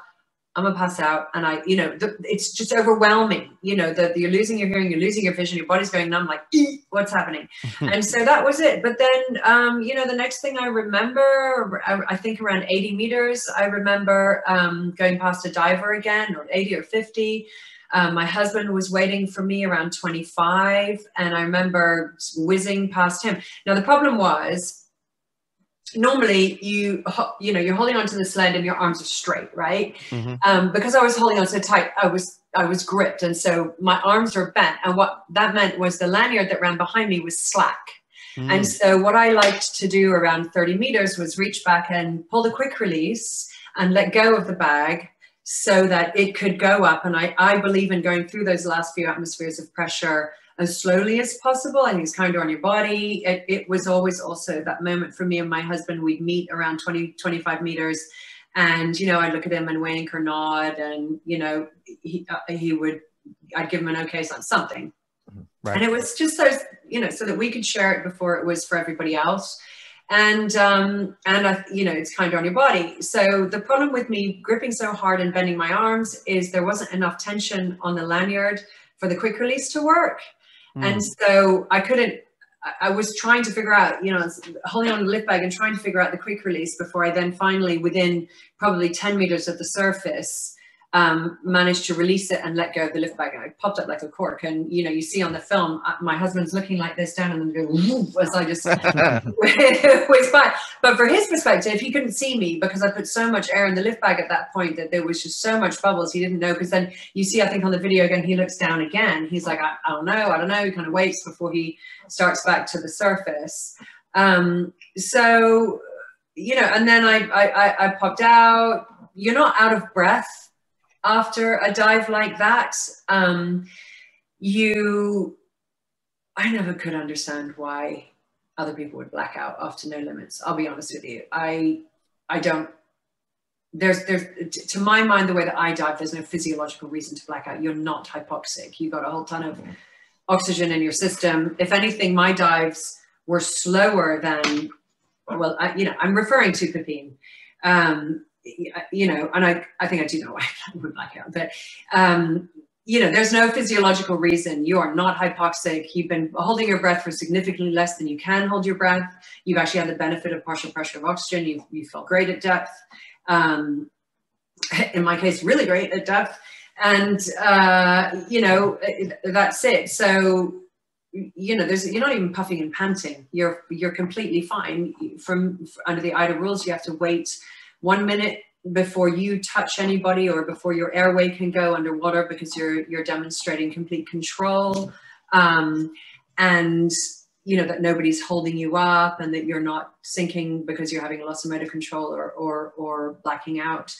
I'm gonna pass out. And I, you know, the, it's just overwhelming. You know, that you're losing your hearing, you're losing your vision, your body's going numb, like, what's happening? and so that was it. But then, um, you know, the next thing I remember, I, I think around 80 meters, I remember um, going past a diver again, or 80 or 50. Um, my husband was waiting for me around 25, and I remember whizzing past him. Now the problem was, normally you you know you're holding onto the sled and your arms are straight, right? um, because I was holding on so tight, I was I was gripped, and so my arms were bent. And what that meant was the lanyard that ran behind me was slack. And so what I liked to do around 30 meters was reach back and pull the quick release and let go of the bag so that it could go up. And I, I believe in going through those last few atmospheres of pressure as slowly as possible. and it's kinder on your body. It, it was always also that moment for me and my husband, we'd meet around 20, 25 meters. And, you know, I'd look at him and wink or nod and, you know, he, uh, he would, I'd give him an okay on something. And it was just so, you know, so that we could share it before it was for everybody else. And um, and I, you know, it's kind of on your body. So the problem with me gripping so hard and bending my arms is there wasn't enough tension on the lanyard for the quick release to work. And mm. so I couldn't. I- I was trying to figure out, you know, holding on to the lift bag and trying to figure out the quick release before I then finally, within probably 10 meters of the surface, um, managed to release it and let go of the lift bag. And I popped up like a cork. And, you know, you see on the film, uh, my husband's looking like this down and then go, "Woof," as I just was by. But for his perspective, he couldn't see me because I put so much air in the lift bag at that point that there was just so much bubbles. He didn't know. Because then you see, I think on the video again, he looks down again. He's like, I, I don't know, I don't know. He kind of waits before he starts back to the surface. Um, so, you know, and then I, I, I, I popped out. You're not out of breath after a dive like that. Um, you, I never could understand why other people would black out after no limits. I'll be honest with you. I, I don't. There's, there's, to my mind, the way that I dive, there's no physiological reason to black out. You're not hypoxic. You've got a whole ton of oxygen in your system. If anything, my dives were slower than, well, I, you know, I'm referring to Pipin. Um, you know, and I, I think I do know why I would black out, but, um, you know, there's no physiological reason. You are not hypoxic. You've been holding your breath for significantly less than you can hold your breath. You've actually had the benefit of partial pressure of oxygen. You, you felt great at depth. Um, in my case, really great at depth. And, uh, you know, that's it. So, you know, there's, you're not even puffing and panting. You're, you're completely fine. From under the AIDA rules, you have to wait one minute before you touch anybody or before your airway can go underwater because you're, you're demonstrating complete control. Um, and, you know, that nobody's holding you up and that you're not sinking because you're having a loss of motor control or, or, or blacking out.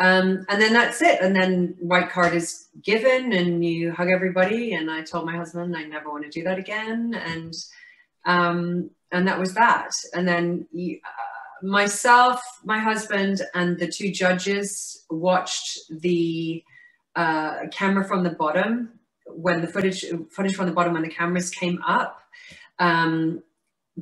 Um, and then that's it. And then white card is given and you hug everybody. And I told my husband I never want to do that again. And, um, and that was that. And then you, uh, myself, my husband and the two judges watched the uh, camera from the bottom when the footage, footage from the bottom when the cameras came up. Um,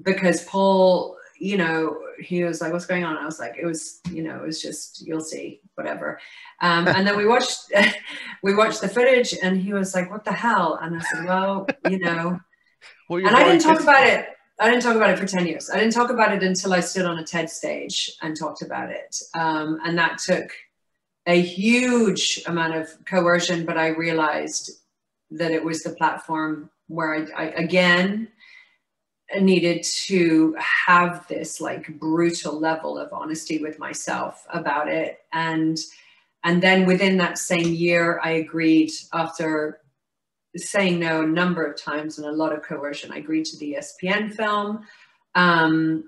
because Paul, you know, he was like, "What's going on?" I was like, "It was, you know, it was just you'll see, whatever." Um, and then we watched, we watched the footage, and he was like, "What the hell?" And I said, "Well, you know," Well, and I didn't talk about it. I didn't talk about it for ten years. I didn't talk about it until I stood on a TED stage and talked about it, um, and that took a huge amount of coercion. But I realized that it was the platform where I, I again needed to have this like brutal level of honesty with myself about it and and then within that same year i agreed after saying no a number of times and a lot of coercion i agreed to the espn film um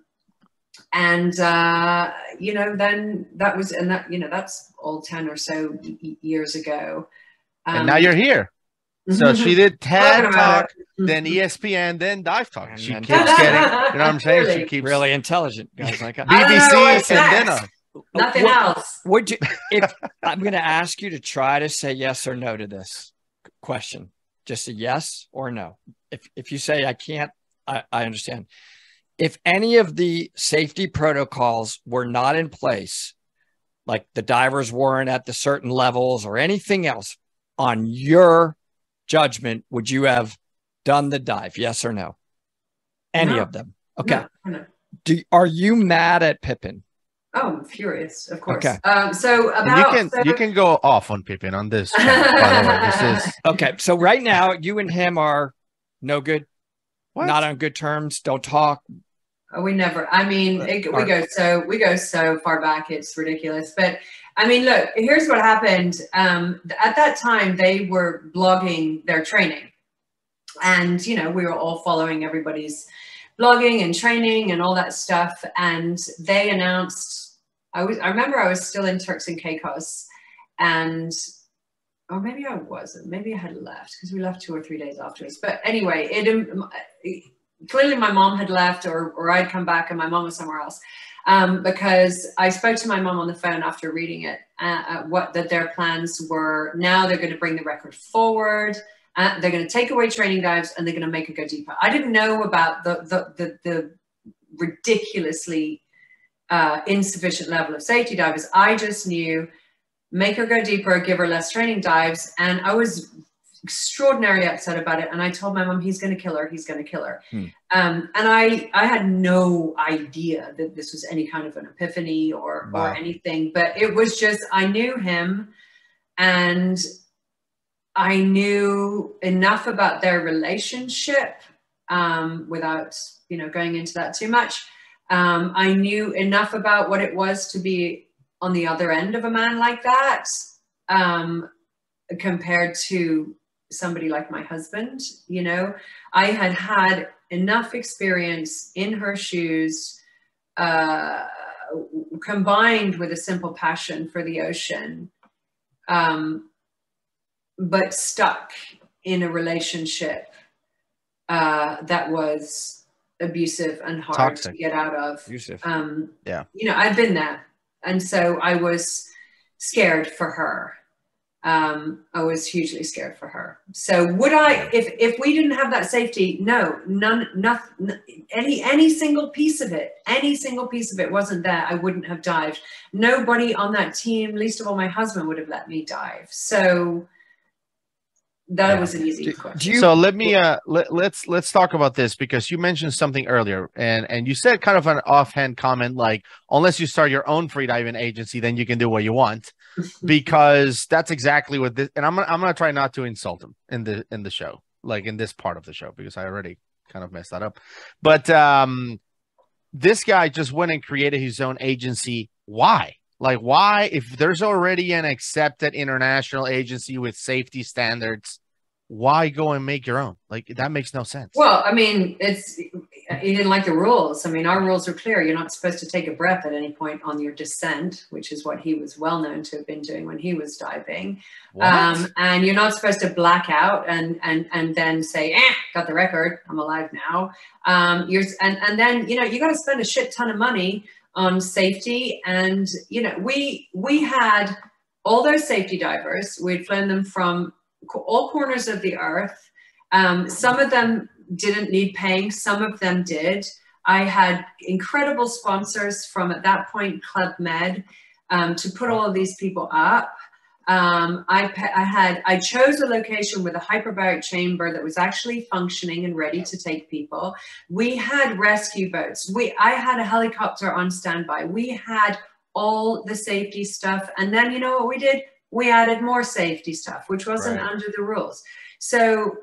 and uh you know then that was and that you know that's all 10 or so y- y- years ago and now Um, you're here. So she did TED Talking about Talk, then E ESPN, then Dive Talk. She keeps getting, you know what I'm saying? She keeps really intelligent guys like I BBC and then next. uh, Nothing What- else. Would you if I'm going to ask you to try to say yes or no to this question? Just a yes or no. If if you say I can't, I, I understand. If any of the safety protocols were not in place, like the divers weren't at the certain levels or anything else, on your judgment, would you have done the dive? Yes or no? Any No. of them? Okay. No, no. Do are you mad at Pipin? Oh, I'm furious, of course. Okay. Um, so about you can so- you can go off on Pipin on this. channel, by the way, this is Okay, so right now you and him are no good, What? not on good terms. Don't talk. Oh, we never. I mean, it, we go so we go so far back. It's ridiculous. But I mean, look. Here's what happened. Um, at that time, they were blogging their training, and you know, we were all following everybody's blogging and training and all that stuff. And they announced. I was. I remember I was still in Turks and Caicos, and or maybe I wasn't. Maybe I had left because we left two or three days afterwards. But anyway, it. um, clearly my mom had left or, or I'd come back and my mom was somewhere else. Um, because I spoke to my mom on the phone after reading it, uh, uh, what that their plans were. Now they're going to bring the record forward. Uh, they're going to take away training dives and they're going to make her go deeper. I didn't know about the the the, the ridiculously uh, insufficient level of safety divers. I just knew make her go deeper, give her less training dives, and I was extraordinarily upset about it. And I told my mom, he's going to kill her. He's going to kill her. Hmm. Um, and I, I had no idea that this was any kind of an epiphany or, Wow. or anything, but it was just, I knew him and I knew enough about their relationship um, without, you know, going into that too much. Um, I knew enough about what it was to be on the other end of a man like that um, compared to somebody like my husband. You know, I had had enough experience in her shoes, uh, combined with a simple passion for the ocean, um, but stuck in a relationship uh, that was abusive and hard Toxic. to get out of. Abusive. Um, Yeah. You know, I've been there. And so I was scared for her. Um, I was hugely scared for her. So would I, if if we didn't have that safety, no, none, nothing, any any single piece of it, any single piece of it wasn't there, I wouldn't have dived. Nobody on that team, least of all my husband, would have let me dive. So that Yeah. was an easy question. so let me uh let, let's let's talk about this because you mentioned something earlier and and you said kind of an offhand comment like unless you start your own freediving agency then you can do what you want because that's exactly what this and I'm gonna, I'm gonna try not to insult him in the in the show like in this part of the show because I already kind of messed that up but um this guy just went and created his own agency why like why if there's already an accepted international agency with safety standards why go and make your own like that makes no sense Well, I mean, it's he didn't like the rules. I mean, our rules are clear. You're not supposed to take a breath at any point on your descent, which is what he was well known to have been doing when he was diving. Um, and you're not supposed to black out and and and then say, "Eh, got the record. I'm alive now." Um, you're and and then you know you got to spend a shit ton of money on safety. And you know, we we had all those safety divers. We'd flown them from all corners of the earth. Um, some of them didn't need paying, some of them did. I had incredible sponsors from at that point Club Med um, to put all of these people up. Um, I, I had I chose a location with a hyperbaric chamber that was actually functioning and ready to take people. We had rescue boats. We I had a helicopter on standby. We had all the safety stuff, and then you know what we did? We added more safety stuff, which wasn't Right. under the rules. So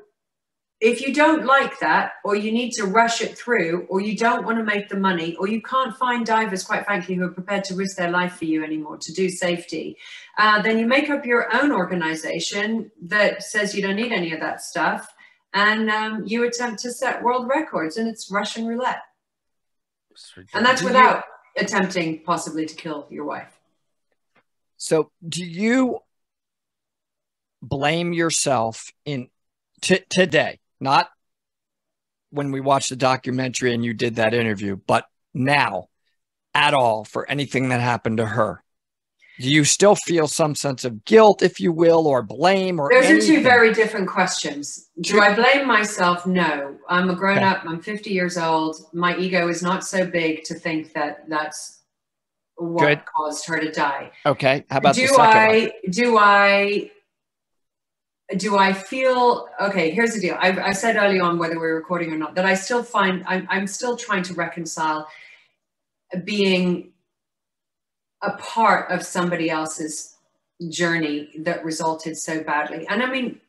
if you don't like that, or you need to rush it through, or you don't want to make the money, or you can't find divers, quite frankly, who are prepared to risk their life for you anymore to do safety, uh, then you make up your own organization that says you don't need any of that stuff, and um, you attempt to set world records, and it's Russian roulette. And that's without attempting possibly to kill your wife. So, do you blame yourself in T- today, not when we watched the documentary and you did that interview, but now at all for anything that happened to her? Do you still feel some sense of guilt, if you will, or blame or Those anything? are two very different questions. Do I blame myself? No. I'm a grown Okay. up. I'm 50 years old. My ego is not so big to think that that's what Good. caused her to die. Okay. How about do the second I one? do I do I feel okay? Here's the deal. I, I said early on whether we're recording or not that I still find I'm I'm still trying to reconcile being a part of somebody else's journey that resulted so badly. And I mean,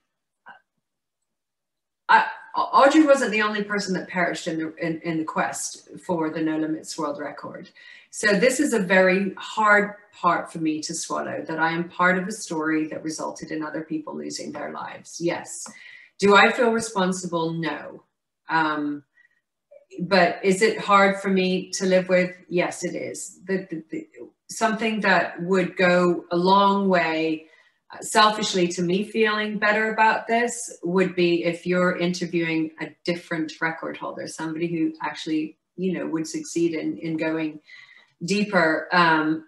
I, Audrey wasn't the only person that perished in the in, in the quest for the no limits world record. So this is a very hard part for me to swallow that I am part of a story that resulted in other people losing their lives. Yes. Do I feel responsible? No. Um, but is it hard for me to live with? Yes, it is. The, the, the, something that would go a long way uh, selfishly to me feeling better about this would be if you're interviewing a different record holder, somebody who actually, you know, would succeed in, in going deeper. Um,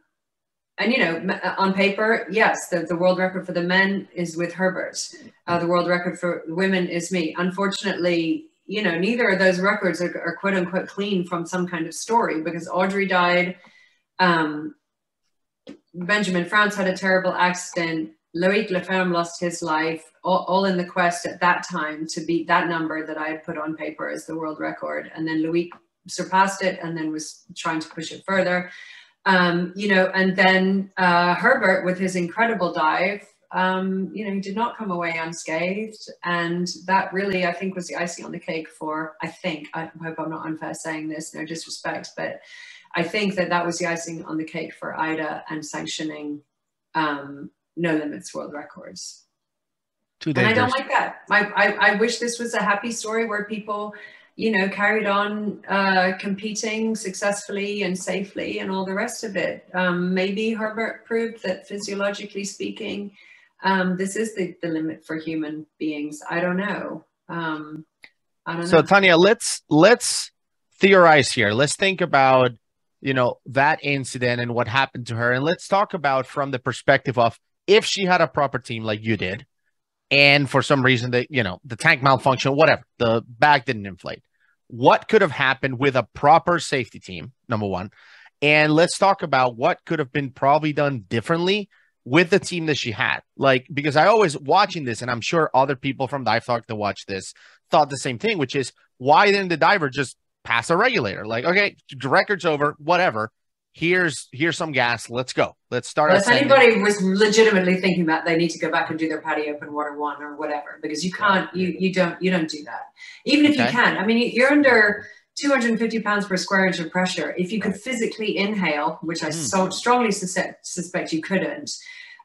and, you know, uh, on paper, yes, the, the world record for the men is with Herbert. Uh, the world record for women is me. Unfortunately, you know, neither of those records are, are quote unquote clean from some kind of story because Audrey died. Um, Benjamin Franz had a terrible accident. Loic Leferme lost his life, all, all in the quest at that time to beat that number that I had put on paper as the world record. And then Loic surpassed it and then was trying to push it further. Um, you know, and then uh, Herbert with his incredible dive, um, you know, he did not come away unscathed. And that really, I think, was the icing on the cake for, I think, I hope I'm not unfair saying this, no disrespect, but I think that that was the icing on the cake for AIDA and sanctioning um, No Limits World Records. And I don't like that. I, I, I wish this was a happy story where people, you know, carried on uh, competing successfully and safely and all the rest of it. Um, maybe Herbert proved that physiologically speaking, um, this is the, the limit for human beings. I don't know. Um, I don't So know. Tanya, let's let's theorize here. Let's think about you know that incident and what happened to her, and let's talk about from the perspective of if she had a proper team like you did, and for some reason that you know the tank malfunction, whatever, the bag didn't inflate. What could have happened with a proper safety team? Number one, and let's talk about what could have been probably done differently with the team that she had. Like, because I always watching this, and I'm sure other people from Dive Talk that watch this thought the same thing, which is why didn't the diver just pass a regulator? Like, okay, record's over, whatever. Here's here's some gas. Let's go. Let's start. Well, if anybody was legitimately thinking that they need to go back and do their PADI open water one or whatever, because you can't, you you don't you don't do that. Even if you can, I mean, you- you're under 250 pounds per square inch of pressure. If you could physically inhale, which I Mm. so strongly suspect suspect you couldn't,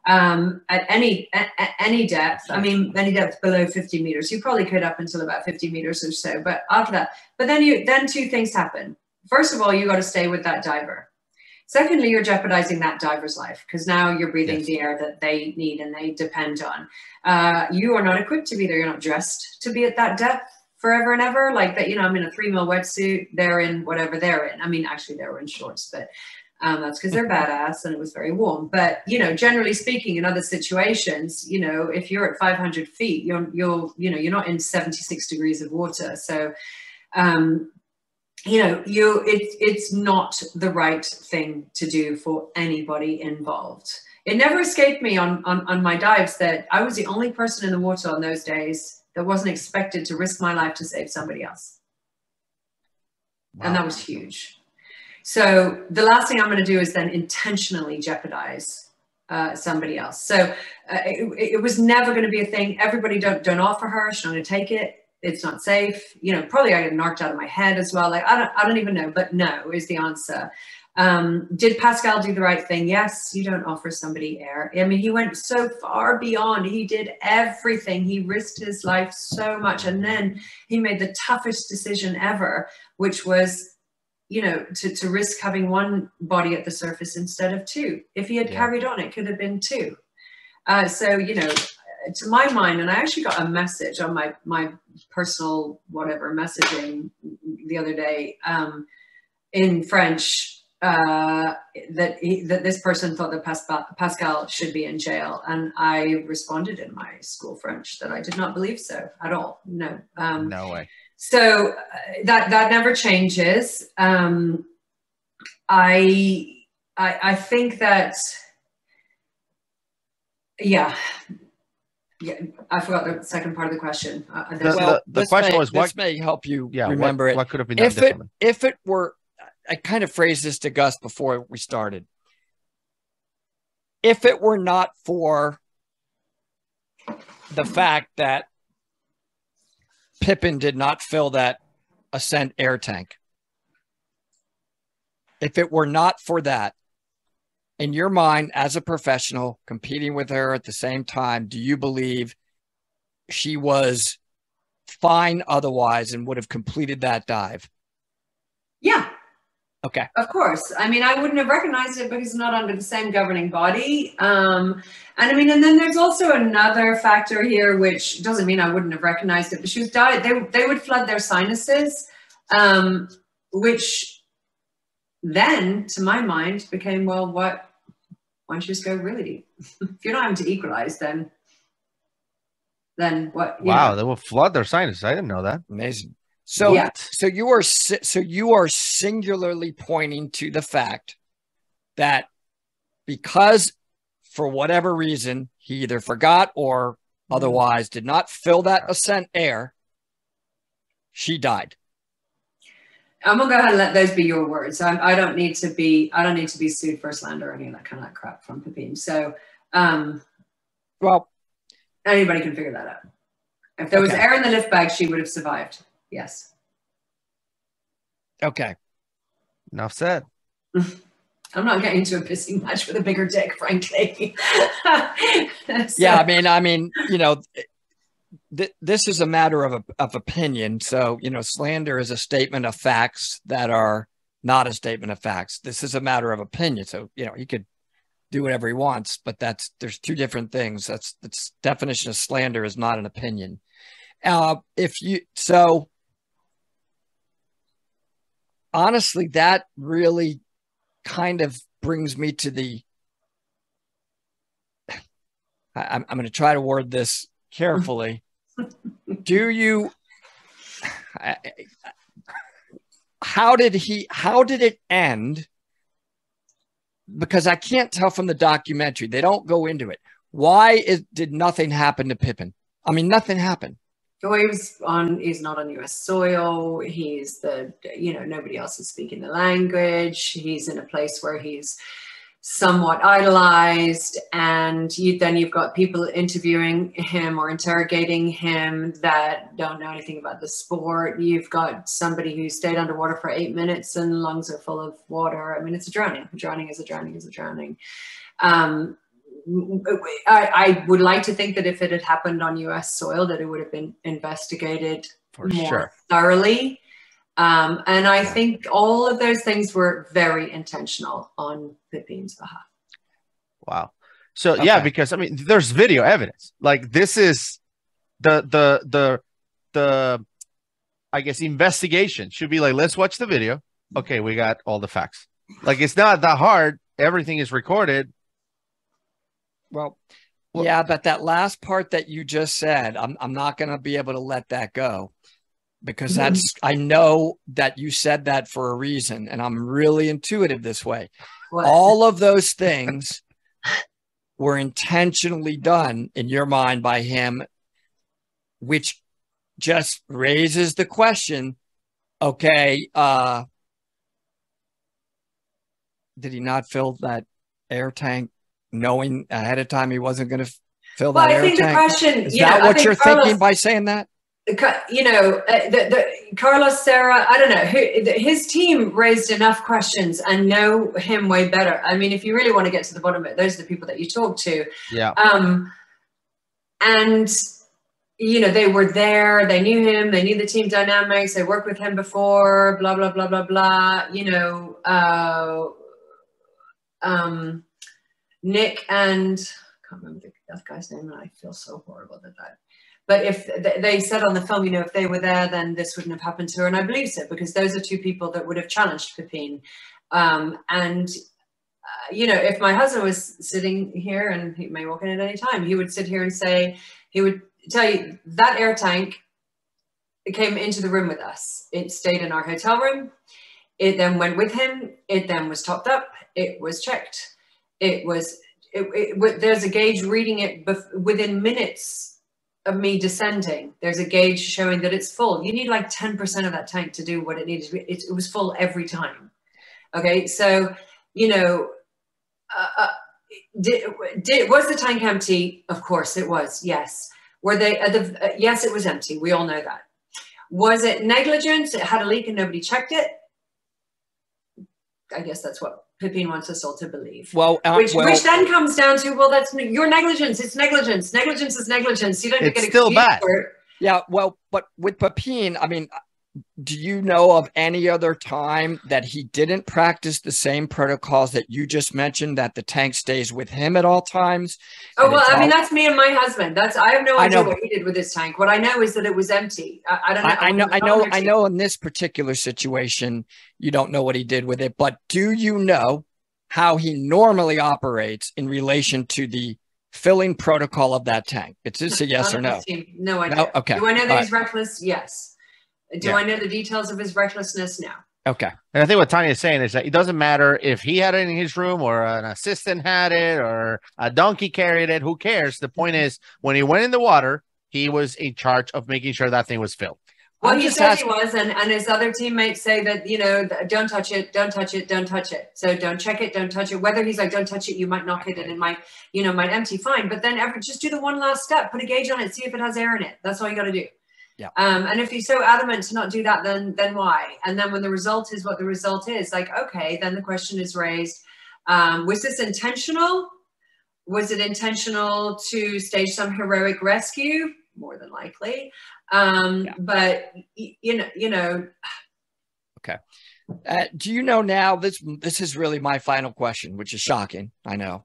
um, at any at, at any depth, I mean, any depth below 50 meters, you probably could up until about 50 meters or so. But after that, but then you then two things happen. First of all, you got to stay with that diver. Secondly, you're jeopardizing that diver's life because now you're breathing the air that they need and they depend on. Uh, you are not equipped to be there. You're not dressed to be at that depth forever and ever. Like that, you know, I'm in a three mil wetsuit. They're in whatever they're in. I mean, actually, they were in shorts, but um, that's because they're badass and it was very warm. But you know, generally speaking, in other situations, you know, if you're at 500 feet, you're you're you know you're not in 76 degrees of water. So um, you know you it's it's not the right thing to do for anybody involved. It never escaped me on, on on my dives that i was the only person in the water on those days that wasn't expected to risk my life to save somebody else. And that was huge. So the last thing i'm going to do is then intentionally jeopardize uh, somebody else. So uh, it, it was never going to be a thing. Everybody don't don't offer her. She's not going to take it it's not safe. You know, probably I get knocked out of my head as well. Like I don't, I don't even know, but no is the answer. Um, did Pascal do the right thing? Yes, you don't offer somebody air. I mean, he went so far beyond. He did everything. He risked his life so much, and then he made the toughest decision ever, which was, you know, to to risk having one body at the surface instead of two. If he had Yeah. carried on, it could have been two. Uh, so you know, to my mind, and I actually got a message on my my personal whatever messaging the other day um, in French uh, that he, that this person thought that Pascal, Pascal should be in jail, and I responded in my school French that I did not believe so at all. No, um, no way. So uh, that that never changes. Um, I, I I think that yeah. Yeah, I forgot the second part of the question. Uh, The, there's- the, the this question may, was what this may help you yeah, remember what, it. What could have been done if it if it were I kind of phrased this to Gus before we started. If it were not for the fact that Pipin did not fill that ascent air tank, if it were not for that, in your mind as a professional competing with her at the same time, do you believe she was fine otherwise and would have completed that dive? yeah, Okay. Of course. I mean, I wouldn't have recognized it because it's not under the same governing body. Um, and I mean, and then there's also another factor here, which doesn't mean I wouldn't have recognized it, but she was died. They, they would flood their sinuses, um, which then, to my mind, became, well, what, why don't you just go really deep? if you're not having to equalize, then, then what? you Wow, know. they will flood their sinuses. I didn't know that. Amazing. So, Yeah. so you are so you are singularly pointing to the fact that because for whatever reason he either forgot or mm-hmm. otherwise did not fill that ascent air, she died. I'm gonna go ahead and let those be your words. I, I don't need to be. I don't need to be sued for slander or any of that kind of crap from Pipin. So, um, well, anybody can figure that out. If there was Okay. air in the lift bag, she would have survived. Yes. Okay. Enough said. I'm not getting into a pissing match with a bigger dick, frankly. So- Yeah, I mean, I mean, you know, th- this is a matter of of opinion. So, you know, slander is a statement of facts that are not a statement of facts. This is a matter of opinion. So, you know, he could do whatever he wants, but that's there's two different things. That's that's definition of slander is not an opinion. Uh, if you so honestly, that really kind of brings me to the I, I'm, I'm going to try to word this carefully. Do you? How did he? How did it end? Because I can't tell from the documentary. They don't go into it. Why is, did nothing happen to Pipin? I mean, nothing happened. Well, he was on. He's not on U.S. soil. He's the. You know, nobody else is speaking the language. He's in a place where he's somewhat idolized, and you then you've got people interviewing him or interrogating him that don't know anything about the sport. You've got somebody who stayed underwater for eight minutes and lungs are full of water. I mean, it's a drowning. Drowning is a drowning is a drowning. Um, I, I would like to think that if it had happened on U.S. soil, that it would have been investigated For more sure. thoroughly. Um, and I think all of those things were very intentional on Pipin's behalf. Wow. So yeah, because I mean, there's video evidence. Like this is the the the the I guess investigation should be like, let's watch the video. Okay, we got all the facts. Like it's not that hard. Everything is recorded. Well, yeah, but that last part that you just said, I'm I'm not going to be able to let that go because that's I know that you said that for a reason, and I'm really intuitive this way. What? All of those things were intentionally done in your mind by him, which just raises the question. Okay, uh, did he not fill that air tank knowing ahead of time he wasn't going to fill Well, that I air think the tank? question- is know, that I what you're Carlos- thinking by saying that? You know, uh, the, the Carlos Serra, I don't know, who, the, his team raised enough questions and know him way better. I mean, if you really want to get to the bottom of it, those are the people that you talk to. Yeah. Um, and you know, they were there, they knew him, they knew the team dynamics, they worked with him before, blah blah blah blah blah. You know, uh, um, Nick and I can't remember the that guy's name, and I feel so horrible that that. But if they said on the film, you know, if they were there, then this wouldn't have happened to her, and I believe so because those are two people that would have challenged Pipin. Um, and uh, you know, if my husband was sitting here, and he may walk in at any time, he would sit here and say, he would tell you that air tank it came into the room with us. It stayed in our hotel room. It then went with him. It then was topped up. It was checked. It was, it, it, there's a gauge reading it within minutes of me descending. There's a gauge showing that it's full. You need like 10% of that tank to do what it needed to be. It, it was full every time. Okay. So, you know, uh, uh, did, did, was the tank empty? Of course it was. Yes. Were they, uh, the, yes, it was empty. We all know that. Was it negligence? It had a leak and nobody checked it. I guess that's what Pipin wants us all to believe. Well, uh, which, well, which then comes down to, well, that's your negligence. It's negligence. Negligence is negligence. You don't It's get still bad. Yeah, well, but with Pipin, I mean, do you know of any other time that he didn't practice the same protocols that you just mentioned? That the tank stays with him at all times. Oh well, I mean all- that's me and my husband. That's I have no I idea what he did with his tank. What I know is that it was empty. I, I don't know. I, I know, I know, I know. In this particular situation, you don't know what he did with it, but do you know how he normally operates in relation to the filling protocol of that tank? It's just a yes or no. No idea. No? Okay. Do I know that All he's reckless? Yes. Do Yeah. I know the details of his recklessness? No. Okay. And I think what Tanya is saying is that it doesn't matter if he had it in his room or an assistant had it or a donkey carried it. Who cares? The point mm-hmm. is, when he went in the water, he was in charge of making sure that thing was filled. Well, I'm he said asking- he was, and, and his other teammates say that, you know, don't touch it, don't touch it, don't touch it. So don't check it, don't touch it. Whether he's like, don't touch it, you might knock it and it might, you know, might empty, fine. But then ever just do the one last step, put a gauge on it, see if it has air in it. That's all you got to do. Yeah. Um, and if he's so adamant to not do that, then then why? And then when the result is what the result is, like, okay, then the question is raised: um, Was this intentional? Was it intentional to stage some heroic rescue? More than likely. Um, But you know, you know, Okay. Uh, do you know now? This this is really my final question, which is shocking. I know.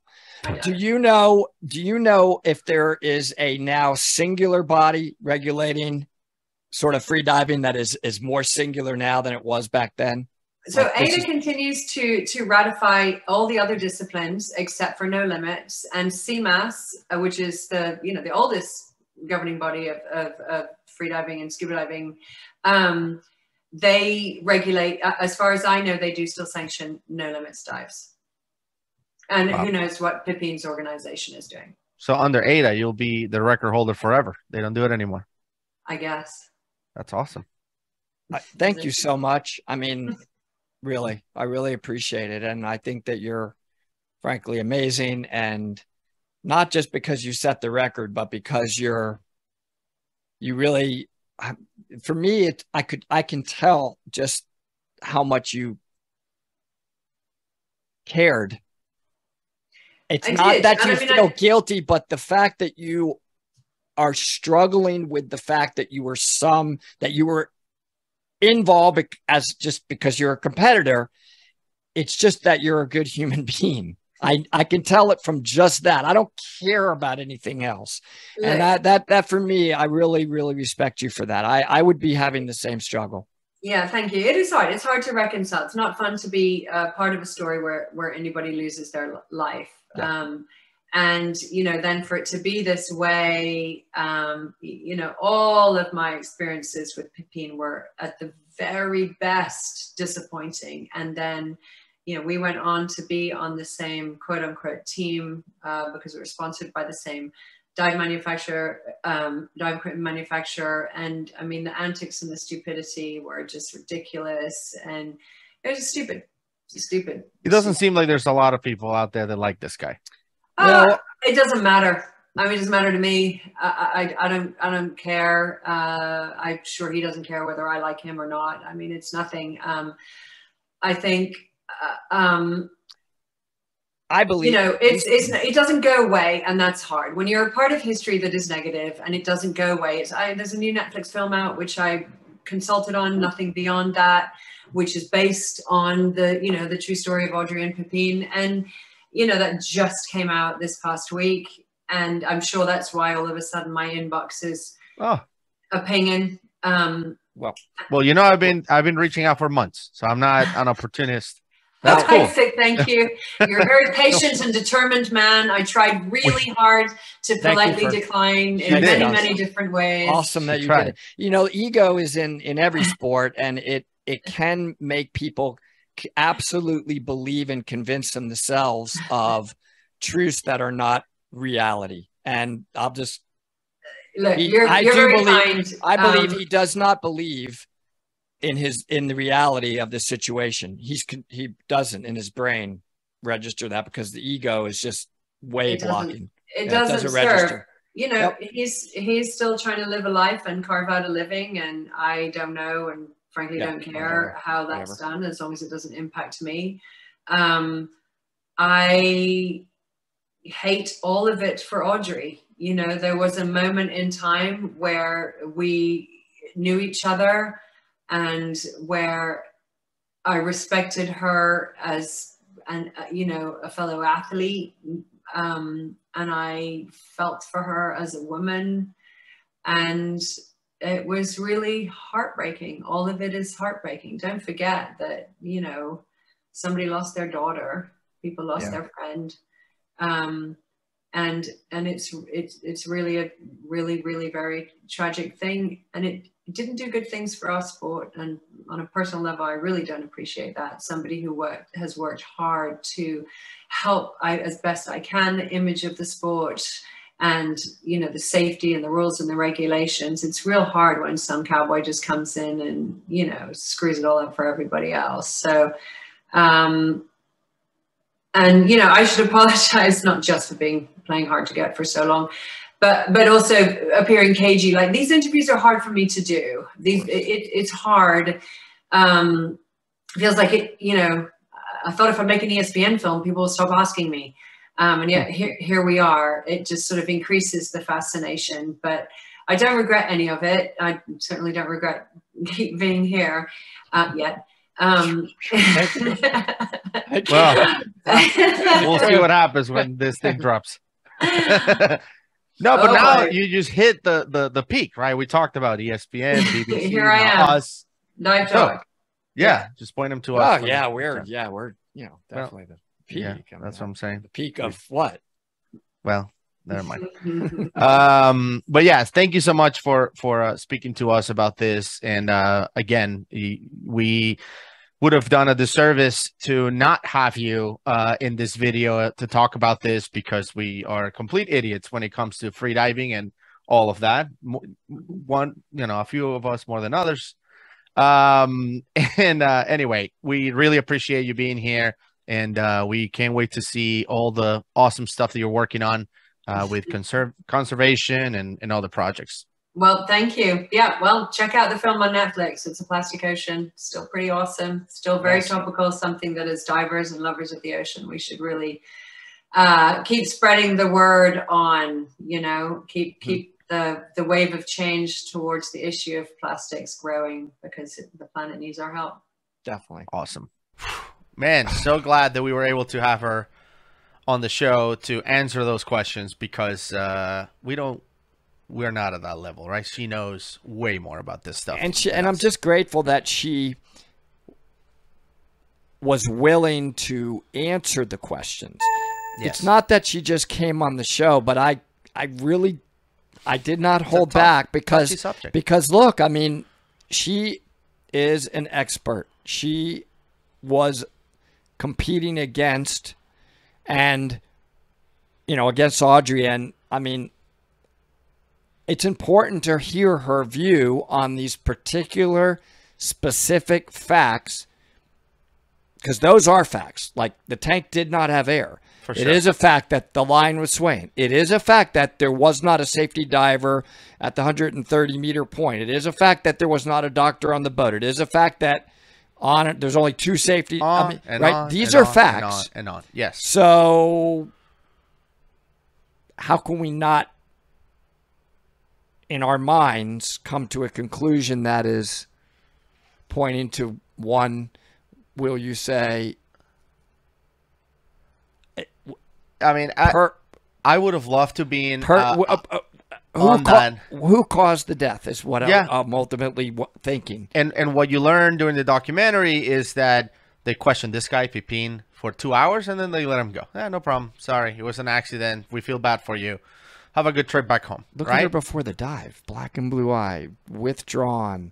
Do you know? Do you know if there is a now singular body regulating sort of free diving that is is more singular now than it was back then? So Like, AIDA is- continues to to ratify all the other disciplines except for no limits, and CMAS, uh, which is the you know the oldest governing body of, of, of freediving and scuba diving, um, they regulate. Uh, as far as I know, they do still sanction no limits dives, and Wow. who knows what Pipin's organization is doing? So under AIDA, you'll be the record holder forever. They don't do it anymore. I guess. That's awesome. I- Thank you so much. I mean, really, I really appreciate it, and I think that you're frankly amazing, and not just because you set the record, but because you're you really for me it i could i can tell just how much you cared it's I not did, that and you mean, feel I- guilty but the fact that you are struggling with the fact that you were some that you were involved as just because you're a competitor it's just that you're a good human being I, I can tell it from just that. I don't care about anything else. Look. And that, that, that for me, I really, really respect you for that. I, I would be having the same struggle. Yeah, thank you. It is hard. It's hard to reconcile. It's not fun to be uh, part of a story where where anybody loses their life. Um, and you know, then for it to be this way, um, you know, all of my experiences with Pipin were at the very best disappointing. And then, you know, we went on to be on the same quote unquote team uh, because we were sponsored by the same dive manufacturer, um, dive equipment manufacturer, and I mean the antics and the stupidity were just ridiculous, and it was just stupid, stupid. It doesn't seem like there's a lot of people out there that like this guy. Uh, it doesn't matter. I mean, it doesn't matter to me. I, I, I don't, I don't care. Uh, I'm sure he doesn't care whether I like him or not. I mean, it's nothing. Um, I think, uh, um, I believe you know it's, it's it doesn't go away and that's hard when you're a part of history that is negative and it doesn't go away it's I, there's a new netflix film out which i consulted on nothing beyond that which is based on the you know the true story of audrey and Pipin and you know that just came out this past week and I'm sure that's why all of a sudden my inbox is Oh, a pinging. Um, well, well, you know, I've been I've been reaching out for months, so I'm not an opportunist. That's I cool. say thank you. You're a very patient and determined man. I tried really hard to politely for- decline in did. many, Awesome. many different ways. awesome that you tried. did it. You know, ego is in in every sport, and it it can make people c- absolutely believe and convince themselves of truths that are not reality. And I'll just Look, he- you're, I you're do believe kind. I believe Um, he does not believe in his in the reality of the situation. He's he doesn't in his brain register that because the ego is just way It doesn't- blocking. it doesn't, serve. You know, Yep. he's he's still trying to live a life and carve out a living, and I don't know, and frankly Yeah, don't care how that's Whatever. done as long as it doesn't impact me. Um, I hate all of it for Audrey. You know, there was a moment in time where we knew each other and where I respected her as an uh, you know a fellow athlete um, and I felt for her as a woman and it was really heartbreaking. All of it is heartbreaking. Don't forget that you know somebody lost their daughter people lost Yeah. their friend. Um, and and it's it's it's really a really really very tragic thing. And it, it didn't do good things for our sport. And on a personal level i really don't appreciate that. Somebody who worked has worked hard to help I, as best i can the image of the sport and you know the safety and the rules and the regulations it's real hard when some cowboy just comes in and you know screws it all up for everybody else. So um and you know i should apologize not just for being playing hard to get for so long but but also appearing cagey. Like these interviews are hard for me to do. These it, it, it's hard. Um feels like it you know i thought if i make an espn film people will stop asking me um and yet here, here we are it just sort of increases the fascination but i don't regret any of it i certainly don't regret being here uh, yet um Well, we'll see what happens when this thing drops. no, but Oh, now boy. you just hit the, the the peak, right? We talked about E ESPN, BBC, Here I am. us. Dive So, dog. yeah, just point them to Oh us. Oh yeah, we're yeah we're you know Well, definitely the peak. Yeah, I mean, that's what I'm saying. the peak of what? Well, never mind. um but yes thank you so much for for uh, speaking to us about this and uh again we would have done a disservice to not have you uh in this video to talk about this because we are complete idiots when it comes to free diving and all of that one you know a few of us more than others um and uh anyway we really appreciate you being here and uh we can't wait to see all the awesome stuff that you're working on uh, with conserv- conservation and, and the projects. Well, thank you. Yeah, well, check out the film on Netflix. It's a plastic ocean. Still pretty awesome. Still very Yes. topical. Something that as divers and lovers of the ocean, we should really uh, keep spreading the word on. You know, keep keep the the wave of change towards the issue of plastics growing because the planet needs our help. Definitely. Awesome. Man, so glad that we were able to have her on the show to answer those questions because uh, we don't, we're not at that level, right? She knows way more about this stuff. and she and I'm just grateful that she was willing to answer the questions. Yes. It's not that she just came on the show, but I I really I did not hold tough- back because because look, I mean, she is an expert. She was competing against and you know against Audrey and I mean it's important to hear her view on these particular specific facts because those are facts. Like the tank did not have air. For It is sure. a fact that the line was swaying. It is a fact that there was not a safety diver at the 130 meter point. It is a fact that there was not a doctor on the boat. It is a fact that on it there's only two safety. I mean, and right? on These and are on facts. And on, and on. Yes. So how can we not in our minds come to a conclusion that is pointing to one will you say I mean, I, per, I would have loved to be in. Per- uh, uh, uh, who, ca- who caused the death is what Yeah. I, I'm ultimately w- thinking. And and what you learn during the documentary is that they questioned this guy Pipin for two hours and then they let him go. Yeah, no problem. Sorry, it was an accident. We feel bad for you. Have a good trip back home. Look at her right? before the dive. Black and blue eye, withdrawn.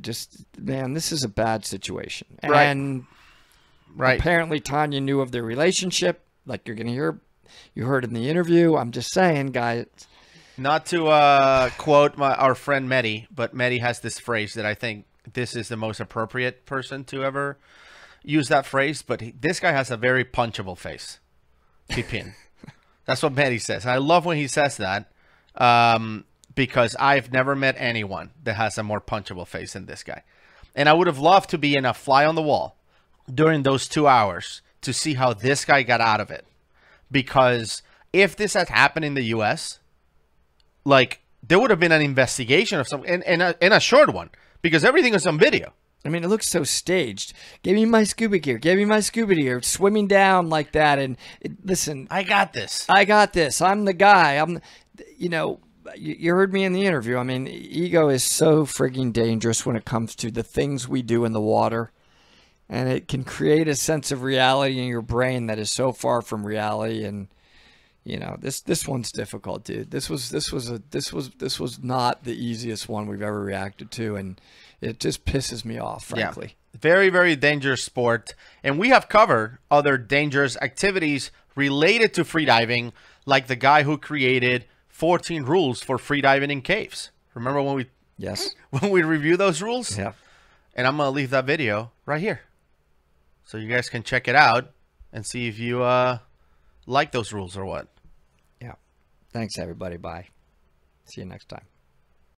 Just man, this is a bad situation. Right. And Right. apparently Tanya knew of their relationship. Like you're gonna hear you heard in the interview. I'm just saying, guys. Not to uh, quote my our friend Medi, but Medi has this phrase that I think this is the most appropriate person to ever use that phrase. But he, this guy has a very punchable face. Pipin. That's what Medi says. I love when he says that um, because I've never met anyone that has a more punchable face than this guy. And I would have loved to be in a fly on the wall during those two hours to see how this guy got out of it. Because if this had happened in the U.S., like there would have been an investigation of some and, and, a, and a short one because everything is on video. I mean, it looks so staged. Give me my scuba gear. Give me my scuba gear. Swimming down like that, and it, listen, I got this. I got this. I'm the guy. I'm, you know, you, you heard me in the interview. I mean, ego is so frigging dangerous when it comes to the things we do in the water, and it can create a sense of reality in your brain that is so far from reality. And you know, this this one's difficult, dude. This was this was a this was this was not the easiest one we've ever reacted to, and it just pisses me off, frankly. Yeah. Very, very dangerous sport. And we have covered other dangerous activities related to freediving, like the guy who created 14 rules for freediving in caves. Remember when we Yes. when we review those rules? Yeah. And I'm gonna leave that video right here. So you guys can check it out and see if you uh like those rules or what. Thanks, everybody. Bye. See you next time.